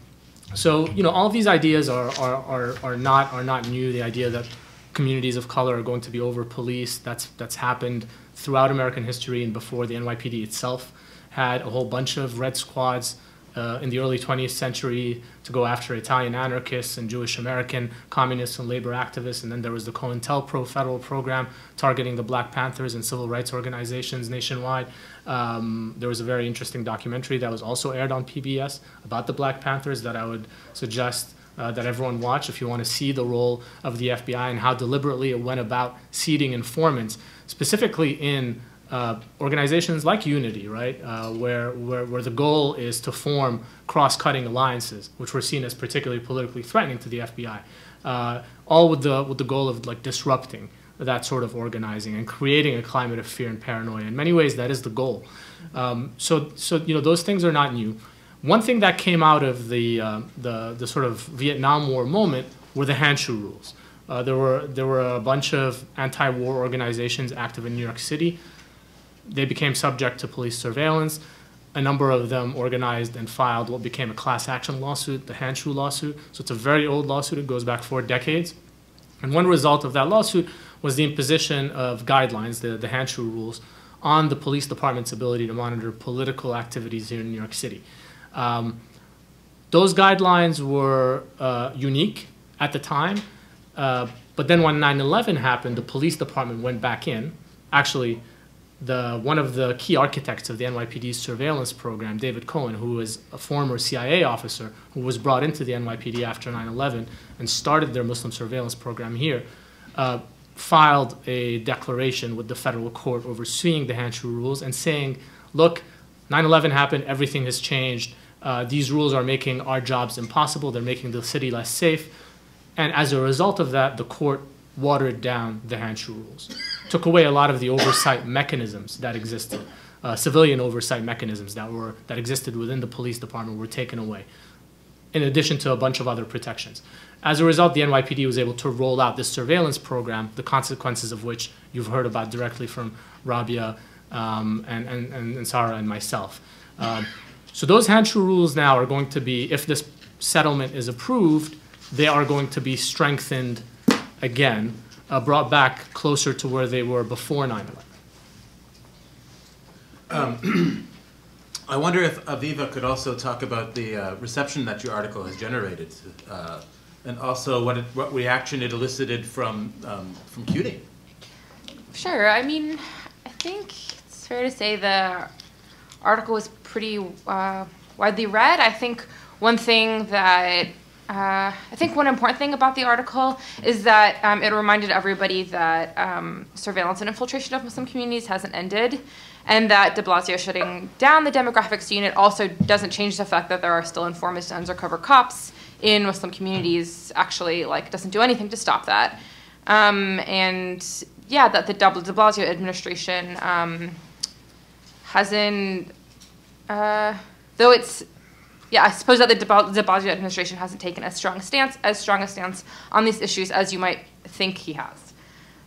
so you know all of these ideas are, are, are, are not are not new. The idea that communities of color are going to be over policed that's that's happened throughout American history and before the NYPD itself had a whole bunch of red squads uh, in the early 20th century to go after Italian anarchists and Jewish American communists and labor activists. And then there was the COINTELPRO federal program targeting the Black Panthers and civil rights organizations nationwide. Um, there was a very interesting documentary that was also aired on PBS about the Black Panthers that I would suggest uh, that everyone watch if you want to see the role of the FBI and how deliberately it went about seeding informants, specifically in uh, organizations like Unity, right, uh, where, where, where the goal is to form cross-cutting alliances, which were seen as particularly politically threatening to the FBI, uh, all with the, with the goal of like disrupting that sort of organizing and creating a climate of fear and paranoia. In many ways, that is the goal. Um, so, so you know, those things are not new. One thing that came out of the, uh, the, the sort of Vietnam War moment were the Handschu rules. Uh, there, were, there were a bunch of anti-war organizations active in New York City they became subject to police surveillance. A number of them organized and filed what became a class action lawsuit, the Handschu lawsuit. So it's a very old lawsuit, it goes back four decades. And one result of that lawsuit was the imposition of guidelines, the, the Handschu rules, on the police department's ability to monitor political activities here in New York City. Um, those guidelines were uh, unique at the time, uh, but then when 9 11 happened, the police department went back in. Actually, the one of the key architects of the NYPD's surveillance program, David Cohen, who was a former CIA officer who was brought into the NYPD after 9/11 and started their Muslim surveillance program here, uh, filed a declaration with the federal court overseeing the Handschu rules and saying, "Look, 9/11 happened. Everything has changed. Uh, these rules are making our jobs impossible. They're making the city less safe." And as a result of that, the court watered down the Handschu rules, took away a lot of the oversight mechanisms that existed. Uh, civilian oversight mechanisms that were that existed within the police department were taken away, in addition to a bunch of other protections. As a result, the NYPD was able to roll out this surveillance program, the consequences of which you've heard about directly from Rabia um, and, and, and, Sarah and myself. Um, so those Handschu rules now are going to be, if this settlement is approved, they are going to be strengthened again, uh, brought back closer to where they were before 9 11. (clears throat) I wonder if Aviva could also talk about the uh, reception that your article has generated, uh, and also what, it, what reaction it elicited from um, from CUNY. Sure. I mean, I think it's fair to say the article was pretty uh, widely read. I think one thing that uh, I think one important thing about the article is that um, it reminded everybody that um, surveillance and infiltration of Muslim communities hasn't ended, and that de Blasio shutting down the demographics unit also doesn't change the fact that there are still informants and undercover cops in Muslim communities. Actually, like doesn't do anything to stop that. Um, and yeah, that the de Blasio administration um, hasn't, uh, though it's yeah, I suppose that the de Blasio administration hasn't taken as strong a stance as strong a stance on these issues as you might think he has.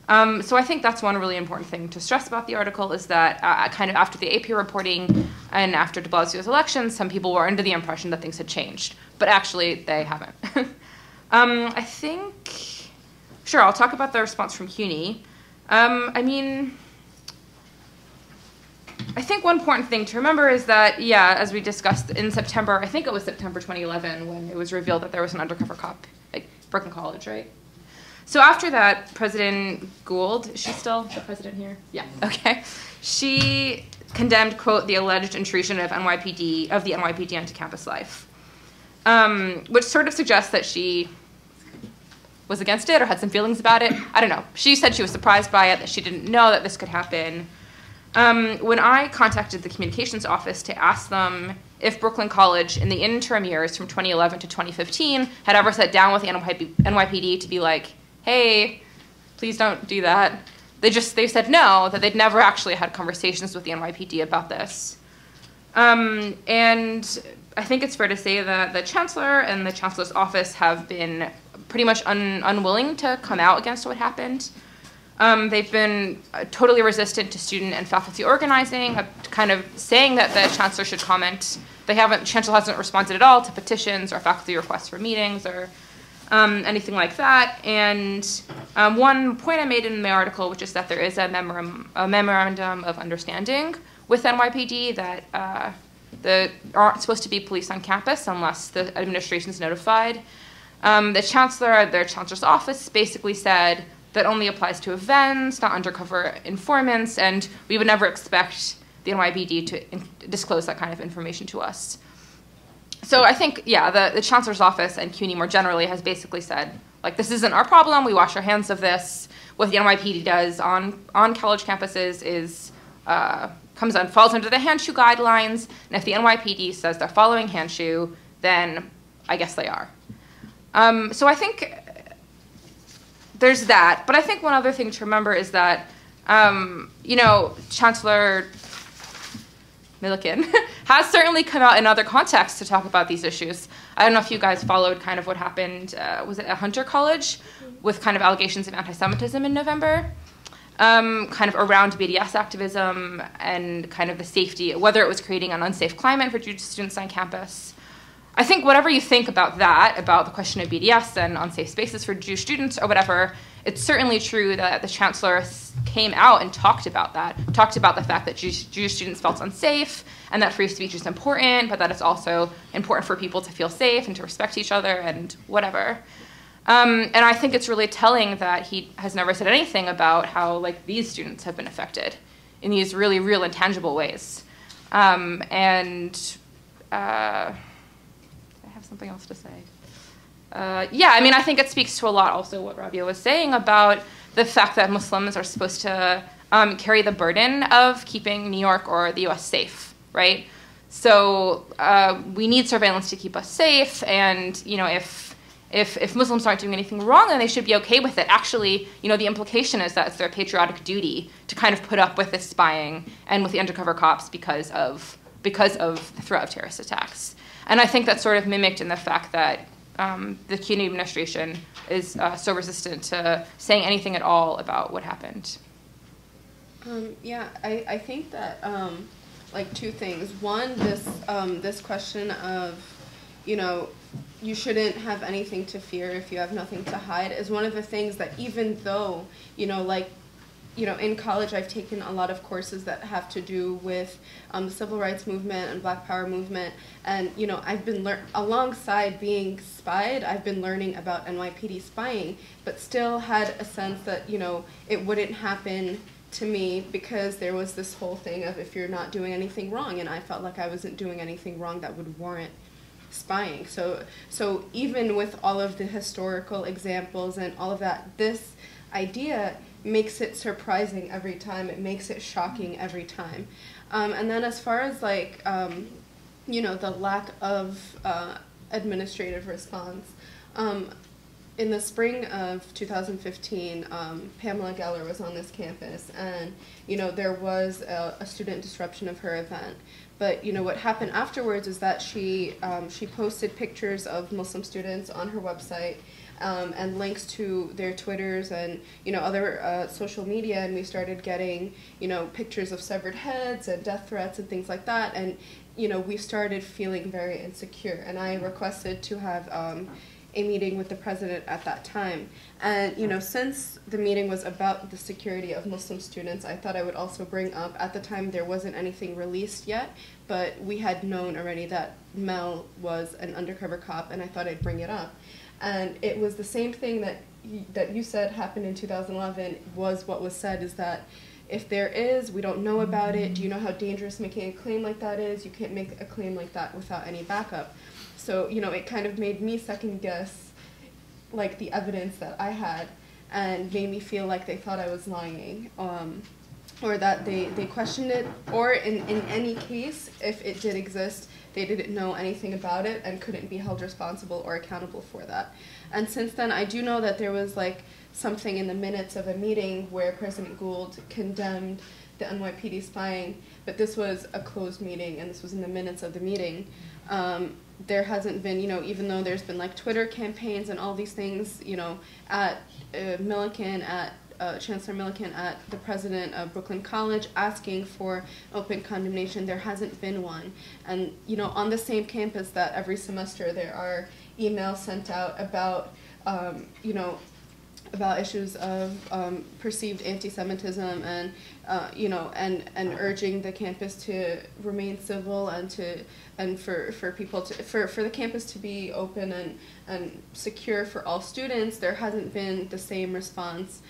Um, so I think that's one really important thing to stress about the article is that uh, kind of after the AP reporting and after de Blasio's election, some people were under the impression that things had changed, but actually they haven't. (laughs) um, I think, sure, I'll talk about the response from CUNY. Um, I mean, I think one important thing to remember is that, yeah, as we discussed in September, I think it was September 2011 when it was revealed that there was an undercover cop at Brooklyn College, right? So after that, President Gould, is she still the president here? Yeah, (laughs) okay. She condemned, quote, the alleged intrusion of NYPD, of the NYPD into campus life, um, which sort of suggests that she was against it or had some feelings about it. I don't know. She said she was surprised by it, that she didn't know that this could happen. Um, when I contacted the communications office to ask them if Brooklyn College, in the interim years from 2011 to 2015, had ever sat down with the NYPD to be like, hey, please don't do that, they just they said no, that they'd never actually had conversations with the NYPD about this. Um, and I think it's fair to say that the chancellor and the chancellor's office have been pretty much un- unwilling to come out against what happened. Um, they've been uh, totally resistant to student and faculty organizing, uh, kind of saying that the chancellor should comment. They haven't, chancellor hasn't responded at all to petitions or faculty requests for meetings or um, anything like that. And um, one point I made in my article, which is that there is a, memorandum, a memorandum of understanding with NYPD that uh, There aren't supposed to be police on campus unless the administration is notified. Um, the chancellor, their chancellor's office, basically said that only applies to events, not undercover informants, and we would never expect the NYPD to in- disclose that kind of information to us. So I think, yeah, the, the chancellor's office and CUNY more generally has basically said, like, this isn't our problem. We wash our hands of this. What the NYPD does on on college campuses is uh, comes on falls under the Handschu guidelines. And if the NYPD says they're following Handschu, then I guess they are. Um, so I think there's that. But I think one other thing to remember is that, um, you know, Chancellor Milliken (laughs) has certainly come out in other contexts to talk about these issues. I don't know if you guys followed kind of what happened, uh, was it at Hunter College, with kind of allegations of anti Semitism in November? Um, kind of around BDS activism and kind of the safety, whether it was creating an unsafe climate for Jewish students on campus. I think whatever you think about that, about the question of BDS and unsafe spaces for Jewish students or whatever, it's certainly true that the chancellor came out and talked about that, talked about the fact that Jewish, Jewish students felt unsafe and that free speech is important, but that it's also important for people to feel safe and to respect each other and whatever. Um, and I think it's really telling that he has never said anything about how like these students have been affected in these really real intangible ways. Um, and uh, something else to say. Uh, yeah, I mean, I think it speaks to a lot also what Rabia was saying about the fact that Muslims are supposed to um, carry the burden of keeping New York or the US safe, right? So uh, we need surveillance to keep us safe, and you know, if if if Muslims aren't doing anything wrong, then they should be okay with it. Actually, you know, the implication is that it's their patriotic duty to kind of put up with this spying and with the undercover cops because of because of the threat of terrorist attacks. And I think that's sort of mimicked in the fact that um, the CUNY administration is uh, so resistant to saying anything at all about what happened. Um, yeah, I, I think that um, like two things. One, this um, this question of, you know, you shouldn't have anything to fear if you have nothing to hide is one of the things that even though you know like you know in college i've taken a lot of courses that have to do with um, the civil rights movement and black power movement and you know i've been lear- alongside being spied i've been learning about nypd spying but still had a sense that you know it wouldn't happen to me because there was this whole thing of if you're not doing anything wrong and i felt like i wasn't doing anything wrong that would warrant spying. So so even with all of the historical examples and all of that, this idea makes it surprising every time. It makes it shocking every time. Um, and then as far as like um, you know the lack of uh, administrative response. Um, in the spring of 2015, um, Pamela Geller was on this campus, and you know there was a, a student disruption of her event. But you know what happened afterwards is that she um, she posted pictures of Muslim students on her website um, and links to their Twitters and you know other uh, social media, and we started getting you know pictures of severed heads and death threats and things like that, and you know we started feeling very insecure, and I requested to have. Um, a meeting with the president at that time. And you know, since the meeting was about the security of Muslim students, I thought I would also bring up at the time there wasn't anything released yet, but we had known already that Mel was an undercover cop, and I thought I'd bring it up. And it was the same thing that y- that you said happened in 2011 was what was said is that if there is, we don't know about it. Do you know how dangerous making a claim like that is? You can't make a claim like that without any backup. So, you know, it kind of made me second guess like the evidence that I had and made me feel like they thought I was lying. Um, or that they, they questioned it, or in, in any case, if it did exist, they didn't know anything about it and couldn't be held responsible or accountable for that. And since then, I do know that there was like something in the minutes of a meeting where President Gould condemned the NYPD spying, but this was a closed meeting and this was in the minutes of the meeting. Um, there hasn't been, you know, even though there's been like Twitter campaigns and all these things, you know, at uh, Milliken, at uh, Chancellor Milliken, at the president of Brooklyn College, asking for open condemnation. There hasn't been one. And, you know, on the same campus that every semester there are emails sent out about, um, you know, about issues of um, perceived anti-Semitism and uh, you know and and urging the campus to remain civil and to and for, for people to for, for the campus to be open and and secure for all students. There hasn't been the same response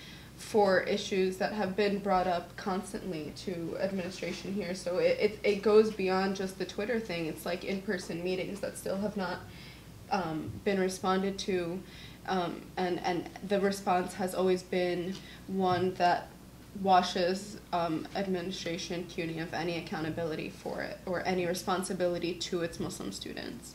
for issues that have been brought up constantly to administration here. So it, it, it goes beyond just the Twitter thing. It's like in-person meetings that still have not um, been responded to. Um, and, and the response has always been one that washes um, administration CUNY of any accountability for it or any responsibility to its Muslim students.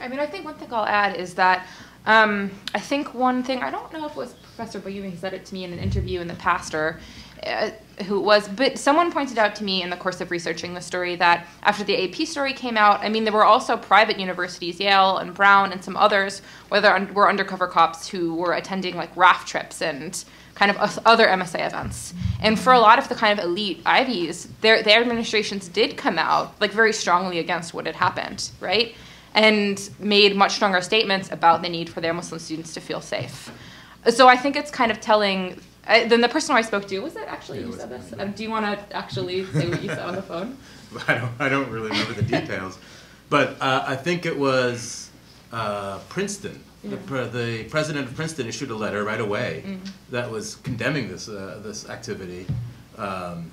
I mean, I think one thing I'll add is that um, I think one thing, I don't know if it was Professor Bayoumi who said it to me in an interview in the past or uh, who it was, but someone pointed out to me in the course of researching the story that after the AP story came out, I mean, there were also private universities, Yale and Brown and some others, where there were undercover cops who were attending like raft trips and kind of other MSA events. And for a lot of the kind of elite Ivies, their, their administrations did come out like very strongly against what had happened, right? And made much stronger statements about the need for their Muslim students to feel safe. So I think it's kind of telling. Uh, then the person who I spoke to was it actually Yeah, you said this? Um, do you want to actually (laughs) say what you said on the phone? (laughs) I don't, I don't really remember the details, but uh, I think it was uh, Princeton. The, pre- the president of Princeton issued a letter right away Mm-hmm. that was condemning this uh, this activity. Um,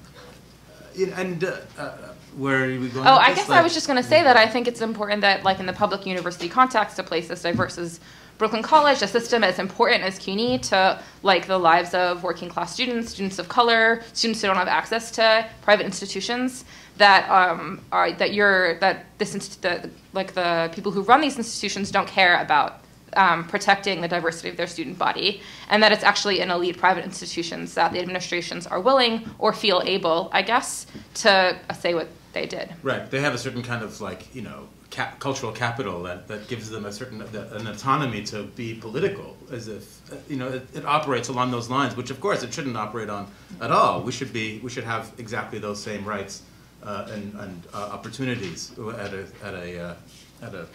and uh, uh, where are we going? Oh, I guess I was just going to say that I think it's important that, like in the public university context, a place as diverse as Brooklyn College, a system as important as CUNY to like the lives of working class students, students of color, students who don't have access to private institutions, that um, are that you're that this inst- the, like the people who run these institutions don't care about um, protecting the diversity of their student body, and that it's actually in elite private institutions that the administrations are willing or feel able, I guess, to uh, say what they did. Right. They have a certain kind of like you know cap- cultural capital that, that gives them a certain an autonomy to be political, as if uh, you know it, it operates along those lines. Which of course it shouldn't operate on at all. We should be we should have exactly those same rights uh, and, and uh, opportunities at a at a uh, at a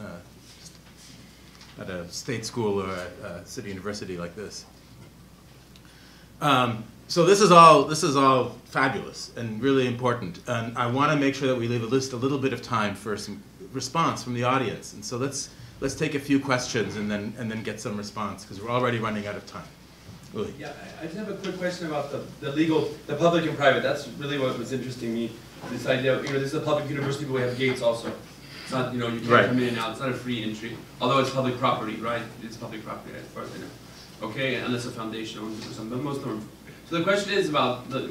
uh, at a state school or a, a city university like this. Um, so this is all this is all fabulous and really important, and I want to make sure that we leave at least a little bit of time for some response from the audience. And so let's let's take a few questions and then and then get some response because we're already running out of time. Uli. Yeah, I- I just have a quick question about the, the legal, the public and private, that's really what was interesting me. This idea, of you know, this is a public university, but we have gates also. It's not, you know, you can't come in and out, it's not a free entry, although it's public property, right? It's public property as far as I know. Okay, unless a foundation owns it or something, but most of them. So the question is about the,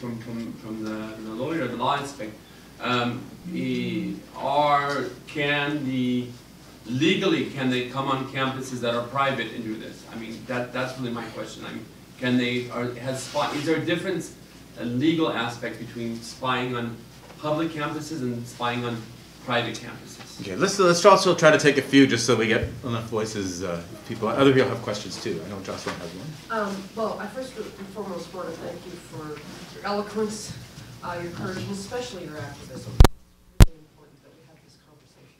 from, from, from the, the lawyer, the law aspect. Um, are, can the, legally, can they come on campuses that are private and do this? I mean, that, that's really my question. I mean, can they, are, has spy, is there a difference, a legal aspect between spying on public campuses and spying on private campuses? Okay, let's let's also try to take a few just so we get enough voices. Uh, people, other people have questions too. I know Jocelyn has one. Um, well, I first and foremost want to thank you for your eloquence, uh, your courage, and especially your activism. It's really important that we have this conversation.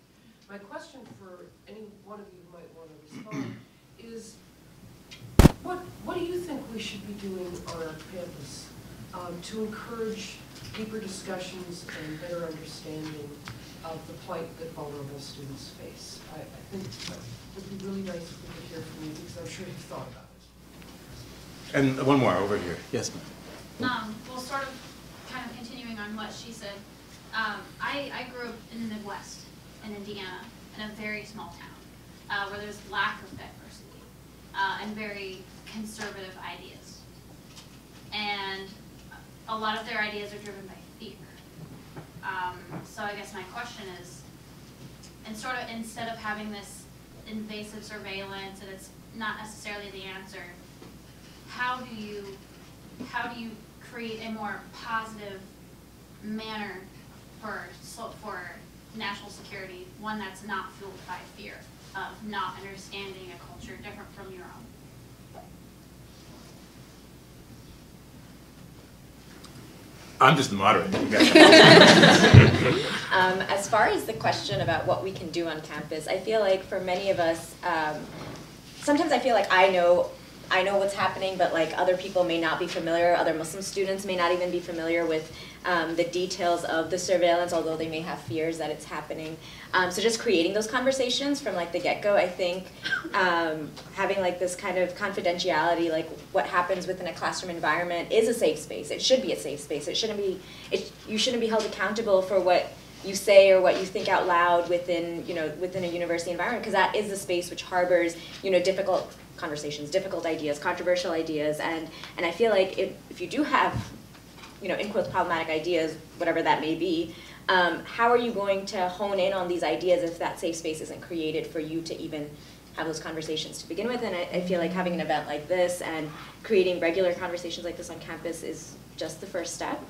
My question for any one of you who might want to respond is, what, what do you think we should be doing on our campus um, to encourage deeper discussions and better understanding of the plight that vulnerable students face? I, I think it would be really nice if we could hear from you, because I'm sure you've thought about it. And one more over here. Yes, ma'am. Um, well, sort of, kind of continuing on what she said, um, I, I grew up in the Midwest, in Indiana, in a very small town, uh, where there's lack of diversity, uh, and very conservative ideas. And a lot of their ideas are driven by fear. Um, so I guess my question is, and sort of, instead of having this invasive surveillance, and it's not necessarily the answer, how do you how do you create a more positive manner for for national security, one that's not fueled by fear of not understanding a culture different from your own? I'm just the moderator. (laughs) Um, as far as the question about what we can do on campus, I feel like for many of us, um, sometimes I feel like I know I know what's happening, but like other people may not be familiar. Other Muslim students may not even be familiar with um, the details of the surveillance, although they may have fears that it's happening. Um, so just creating those conversations from like the get-go, I think um, having like this kind of confidentiality, like what happens within a classroom environment, is a safe space. It should be a safe space. It shouldn't be. It, you shouldn't be held accountable for what you say or what you think out loud within you know within a university environment because that is the space which harbors you know difficult conversations difficult ideas controversial ideas and and i feel like if, if you do have you know in quotes problematic ideas whatever that may be um, how are you going to hone in on these ideas if that safe space isn't created for you to even have those conversations to begin with? And I, I feel like having an event like this and creating regular conversations like this on campus is just the first step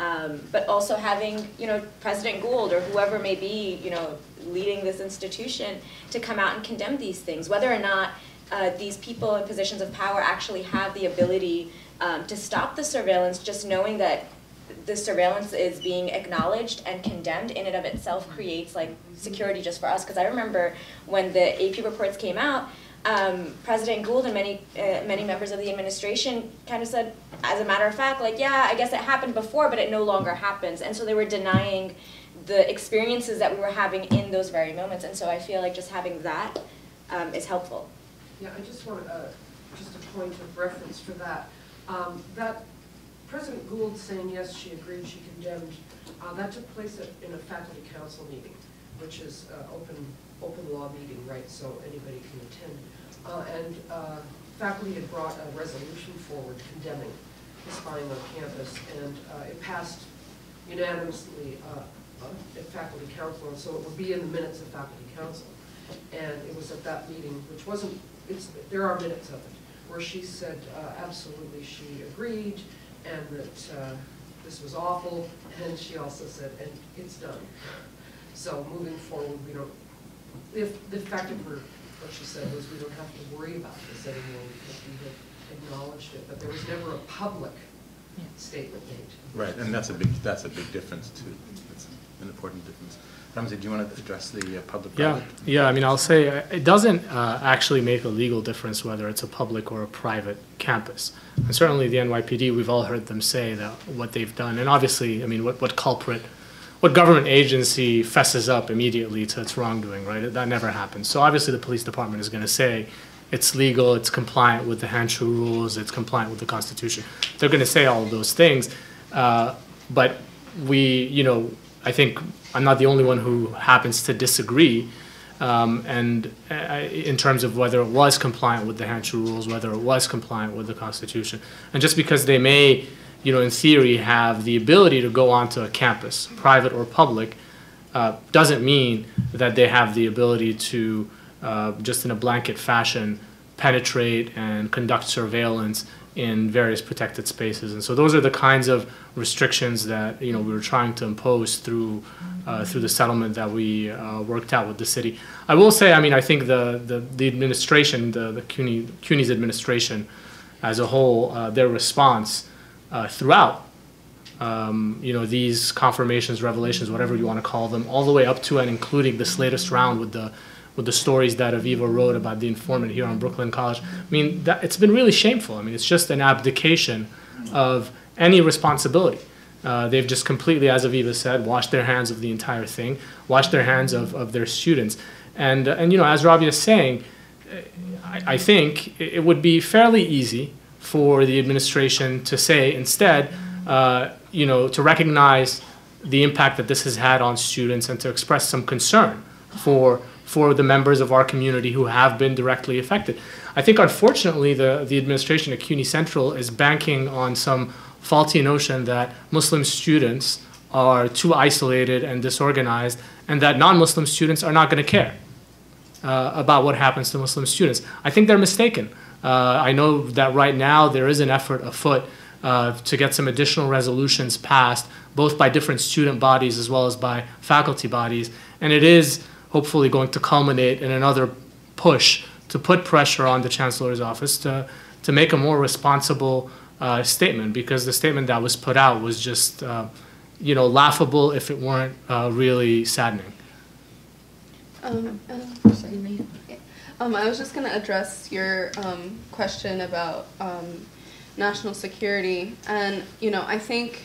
um, but also having, you know, President Gould or whoever may be, you know, leading this institution to come out and condemn these things, whether or not uh, these people in positions of power actually have the ability um, to stop the surveillance, just knowing that the surveillance is being acknowledged and condemned in and of itself creates like security just for us. Because I remember when the AP reports came out, um, President Gould and many uh, many members of the administration kind of said, as a matter of fact, like, yeah, I guess it happened before, but it no longer happens. And so they were denying the experiences that we were having in those very moments. And so I feel like just having that um, is helpful. Yeah, I just want, uh, just a point of reference for that. Um, that President Gould saying yes, she agreed, she condemned, uh, that took place at, in a faculty council meeting, which is uh, open open law meeting, right, so anybody can attend. Uh, and uh, faculty had brought a resolution forward condemning the spying on campus, and uh, it passed unanimously uh, uh, at faculty council, and so it would be in the minutes of faculty council. And it was at that meeting, which wasn't, it's, there are minutes of it, where she said uh, absolutely she agreed, and that uh, this was awful, and she also said, and it's done. So moving forward, we don't if, the fact her, what she said was, we don't have to worry about this anymore because we had acknowledged it, but there was never a public statement made. Right, and that's a big, that's a big difference too. That's an important difference. Ramzi, do you want to address the uh, Yeah, public-private? yeah, I mean, I'll say, uh, it doesn't uh, actually make a legal difference whether it's a public or a private campus. And certainly the NYPD, we've all heard them say that what they've done, and obviously, I mean, what, what culprit, what government agency fesses up immediately to its wrongdoing, right? That never happens. So obviously, the police department is going to say it's legal, it's compliant with the Handschu rules, it's compliant with the Constitution. They're going to say all of those things, uh, but we, you know, I think I'm not the only one who happens to disagree. Um, and uh, in terms of whether it was compliant with the Handschu rules, whether it was compliant with the Constitution, and just because they may, you know, in theory, have the ability to go onto a campus, private or public, uh, doesn't mean that they have the ability to uh, just in a blanket fashion penetrate and conduct surveillance in various protected spaces. And so those are the kinds of restrictions that you know we were trying to impose through uh, through the settlement that we uh, worked out with the city. I will say, I mean, I think the the, the administration, the the CUNY CUNY's administration, as a whole, uh, their response uh, throughout. Um, you know these confirmations, revelations, whatever you want to call them, all the way up to and including this latest round with the with the stories that Aviva wrote about the informant here on Brooklyn College. I mean, that, it's been really shameful. I mean, it's just an abdication of any responsibility. Uh, they've just completely, as Aviva said, washed their hands of the entire thing, washed their hands of, of their students. And, uh, and, you know, as Ravi is saying, I, I think it would be fairly easy for the administration to say instead, uh, you know, to recognize the impact that this has had on students and to express some concern for for the members of our community who have been directly affected. I think, unfortunately, the, the administration at CUNY Central is banking on some faulty notion that Muslim students are too isolated and disorganized, and that non Muslim students are not going to care uh, about what happens to Muslim students. I think they're mistaken. Uh, I know that right now there is an effort afoot uh, to get some additional resolutions passed, both by different student bodies as well as by faculty bodies, and it is hopefully going to culminate in another push to put pressure on the chancellor's office to, to make a more responsible uh, statement because the statement that was put out was just uh, you know laughable if it weren't uh, really saddening. Um, uh, Um, I was just going to address your um, question about um, national security, and you know, I think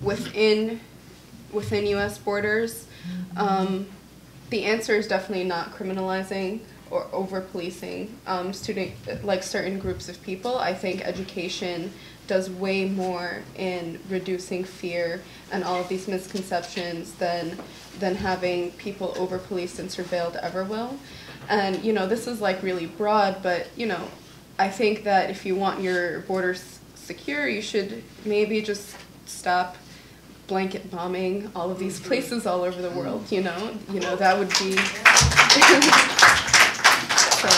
within within U.S. borders, um, the answer is definitely not criminalizing or over policing um, student like certain groups of people. I think education does way more in reducing fear and all of these misconceptions than than having people over policed and surveilled ever will. And you know, this is like really broad, but you know, I think that if you want your borders secure, you should maybe just stop blanket bombing all of these places all over the world. You know, you know that would be. (laughs) so,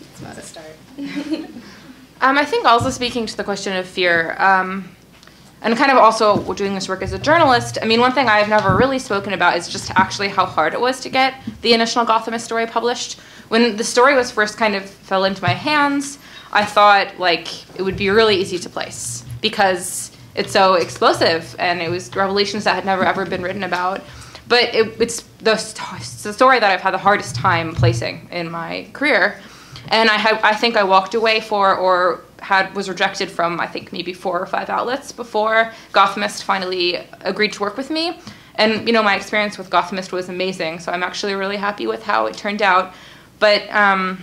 that's about it. start. (laughs) Um, I think also speaking to the question of fear, um, and kind of also doing this work as a journalist, I mean, one thing I've never really spoken about is just actually how hard it was to get the initial Gothamist story published. When the story was first kind of fell into my hands, I thought like it would be really easy to place because it's so explosive and it was revelations that had never ever been written about. But it, it's the, the story that I've had the hardest time placing in my career and I had I think I walked away for or had was rejected from I think maybe four or five outlets before Gothamist finally agreed to work with me. And you know my experience with Gothamist was amazing, so I'm actually really happy with how it turned out. But um,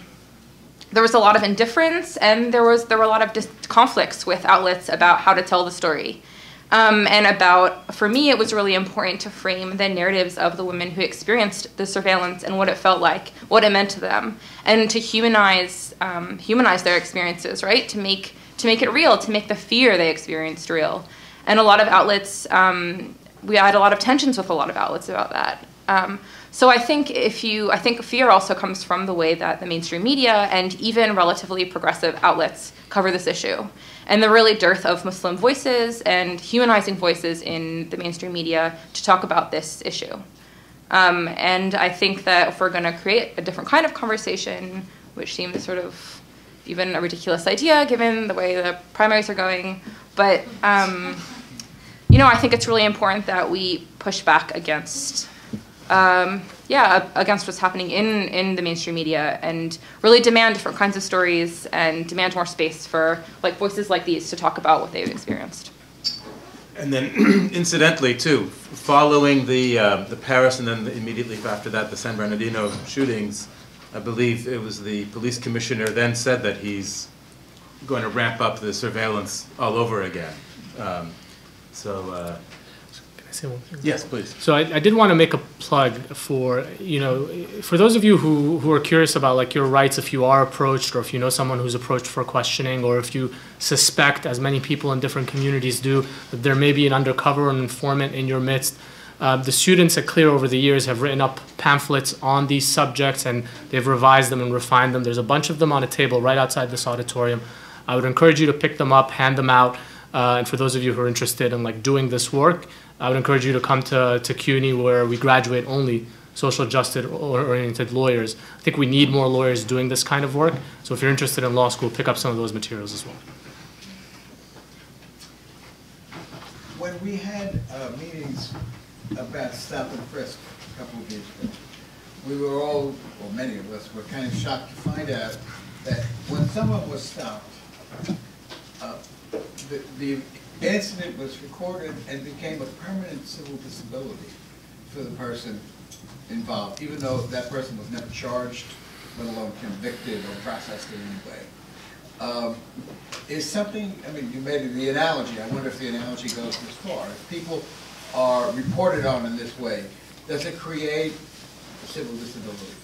there was a lot of indifference, and there was there were a lot of conflicts with outlets about how to tell the story. Um, and about, for me, it was really important to frame the narratives of the women who experienced the surveillance and what it felt like, what it meant to them, and to humanize, um, humanize their experiences, right? To make to make it real, to make the fear they experienced real. And a lot of outlets, um, we had a lot of tensions with a lot of outlets about that. Um, so I think if you, I think fear also comes from the way that the mainstream media and even relatively progressive outlets cover this issue and the really dearth of Muslim voices and humanizing voices in the mainstream media to talk about this issue. Um, and I think that if we're going to create a different kind of conversation, which seems sort of even a ridiculous idea given the way the primaries are going, but um, you know, I think it's really important that we push back against, um, yeah, against what's happening in in the mainstream media, and really demand different kinds of stories and demand more space for like voices like these to talk about what they've experienced. And then, (clears throat) incidentally, too, following the uh, the Paris and then immediately after that the San Bernardino shootings, I believe it was the police commissioner then said that he's going to ramp up the surveillance all over again. Um, so, uh, Can I say one thing? yes, please. So I, I did want to make a plug for you know for those of you who, who are curious about like your rights if you are approached or if you know someone who's approached for questioning or if you suspect as many people in different communities do that there may be an undercover or an informant in your midst. Uh, the students at Clear over the years have written up pamphlets on these subjects and they've revised them and refined them. There's a bunch of them on a table right outside this auditorium. I would encourage you to pick them up, hand them out. Uh, and for those of you who are interested in like doing this work, I would encourage you to come to, to CUNY where we graduate only social justice oriented lawyers. I think we need more lawyers doing this kind of work. So if you're interested in law school, pick up some of those materials as well. When we had uh, meetings about stop and frisk a couple of years ago, we were all, or many of us, were kind of shocked to find out that when someone was stopped, uh, the, the incident was recorded and became a permanent civil disability for the person involved, even though that person was never charged, let alone convicted or processed in any way. Um, Is something, I mean, you made the analogy, I wonder if the analogy goes this far. If people are reported on in this way, does it create a civil disability?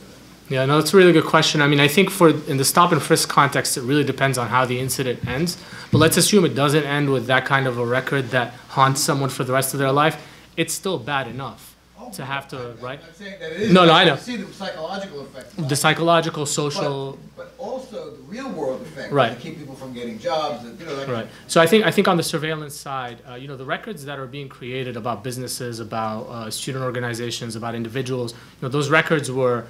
Yeah, no, that's a really good question. I mean, I think for in the stop and frisk context, it really depends on how the incident ends. But let's assume it doesn't end with that kind of a record that haunts someone for the rest of their life. It's still bad enough to have to, right? I'm that it is. No, no, I know. See the psychological effects. The psychological, social, But, but also the real world effect. Right. To keep people from getting jobs, and, you know, that. Right. So I think I think on the surveillance side, uh, you know, the records that are being created about businesses, about uh, student organizations, about individuals, you know, those records were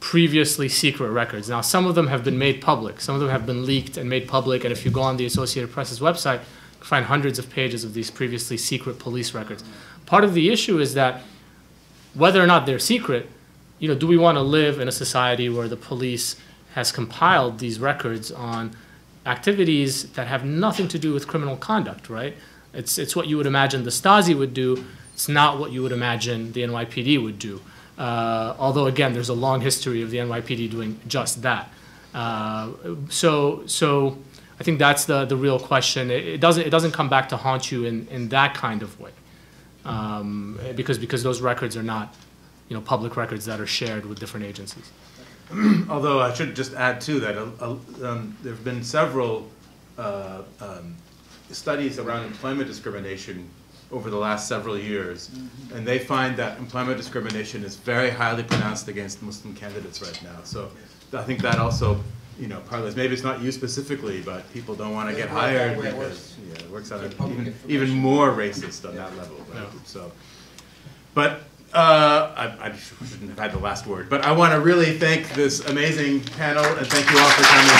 previously secret records. Now, some of them have been made public. Some of them have been leaked and made public. And if you go on the Associated Press's website, you can find hundreds of pages of these previously secret police records. Part of the issue is that whether or not they're secret, you know, do we want to live in a society where the police has compiled these records on activities that have nothing to do with criminal conduct, right? It's, it's what you would imagine the Stasi would do. It's not what you would imagine the NYPD would do. Uh, although, again, there's a long history of the NYPD doing just that. Uh, so, so I think that's the, the real question. It, it doesn't, it doesn't come back to haunt you in, in that kind of way. Um, because, because those records are not, you know, public records that are shared with different agencies. (clears throat) Although I should just add too that uh, uh, um, there have been several uh, um, studies around employment discrimination over the last several years, and they find that employment discrimination is very highly pronounced against Muslim candidates right now. So I think that also, you know, part of this, maybe it's not you specifically, but people don't want to get Yeah, hired because, works. yeah, it works out even, even more racist on that level, right? Yeah. So, but uh, I, I shouldn't have had the last word, but I want to really thank this amazing panel and thank you all for coming.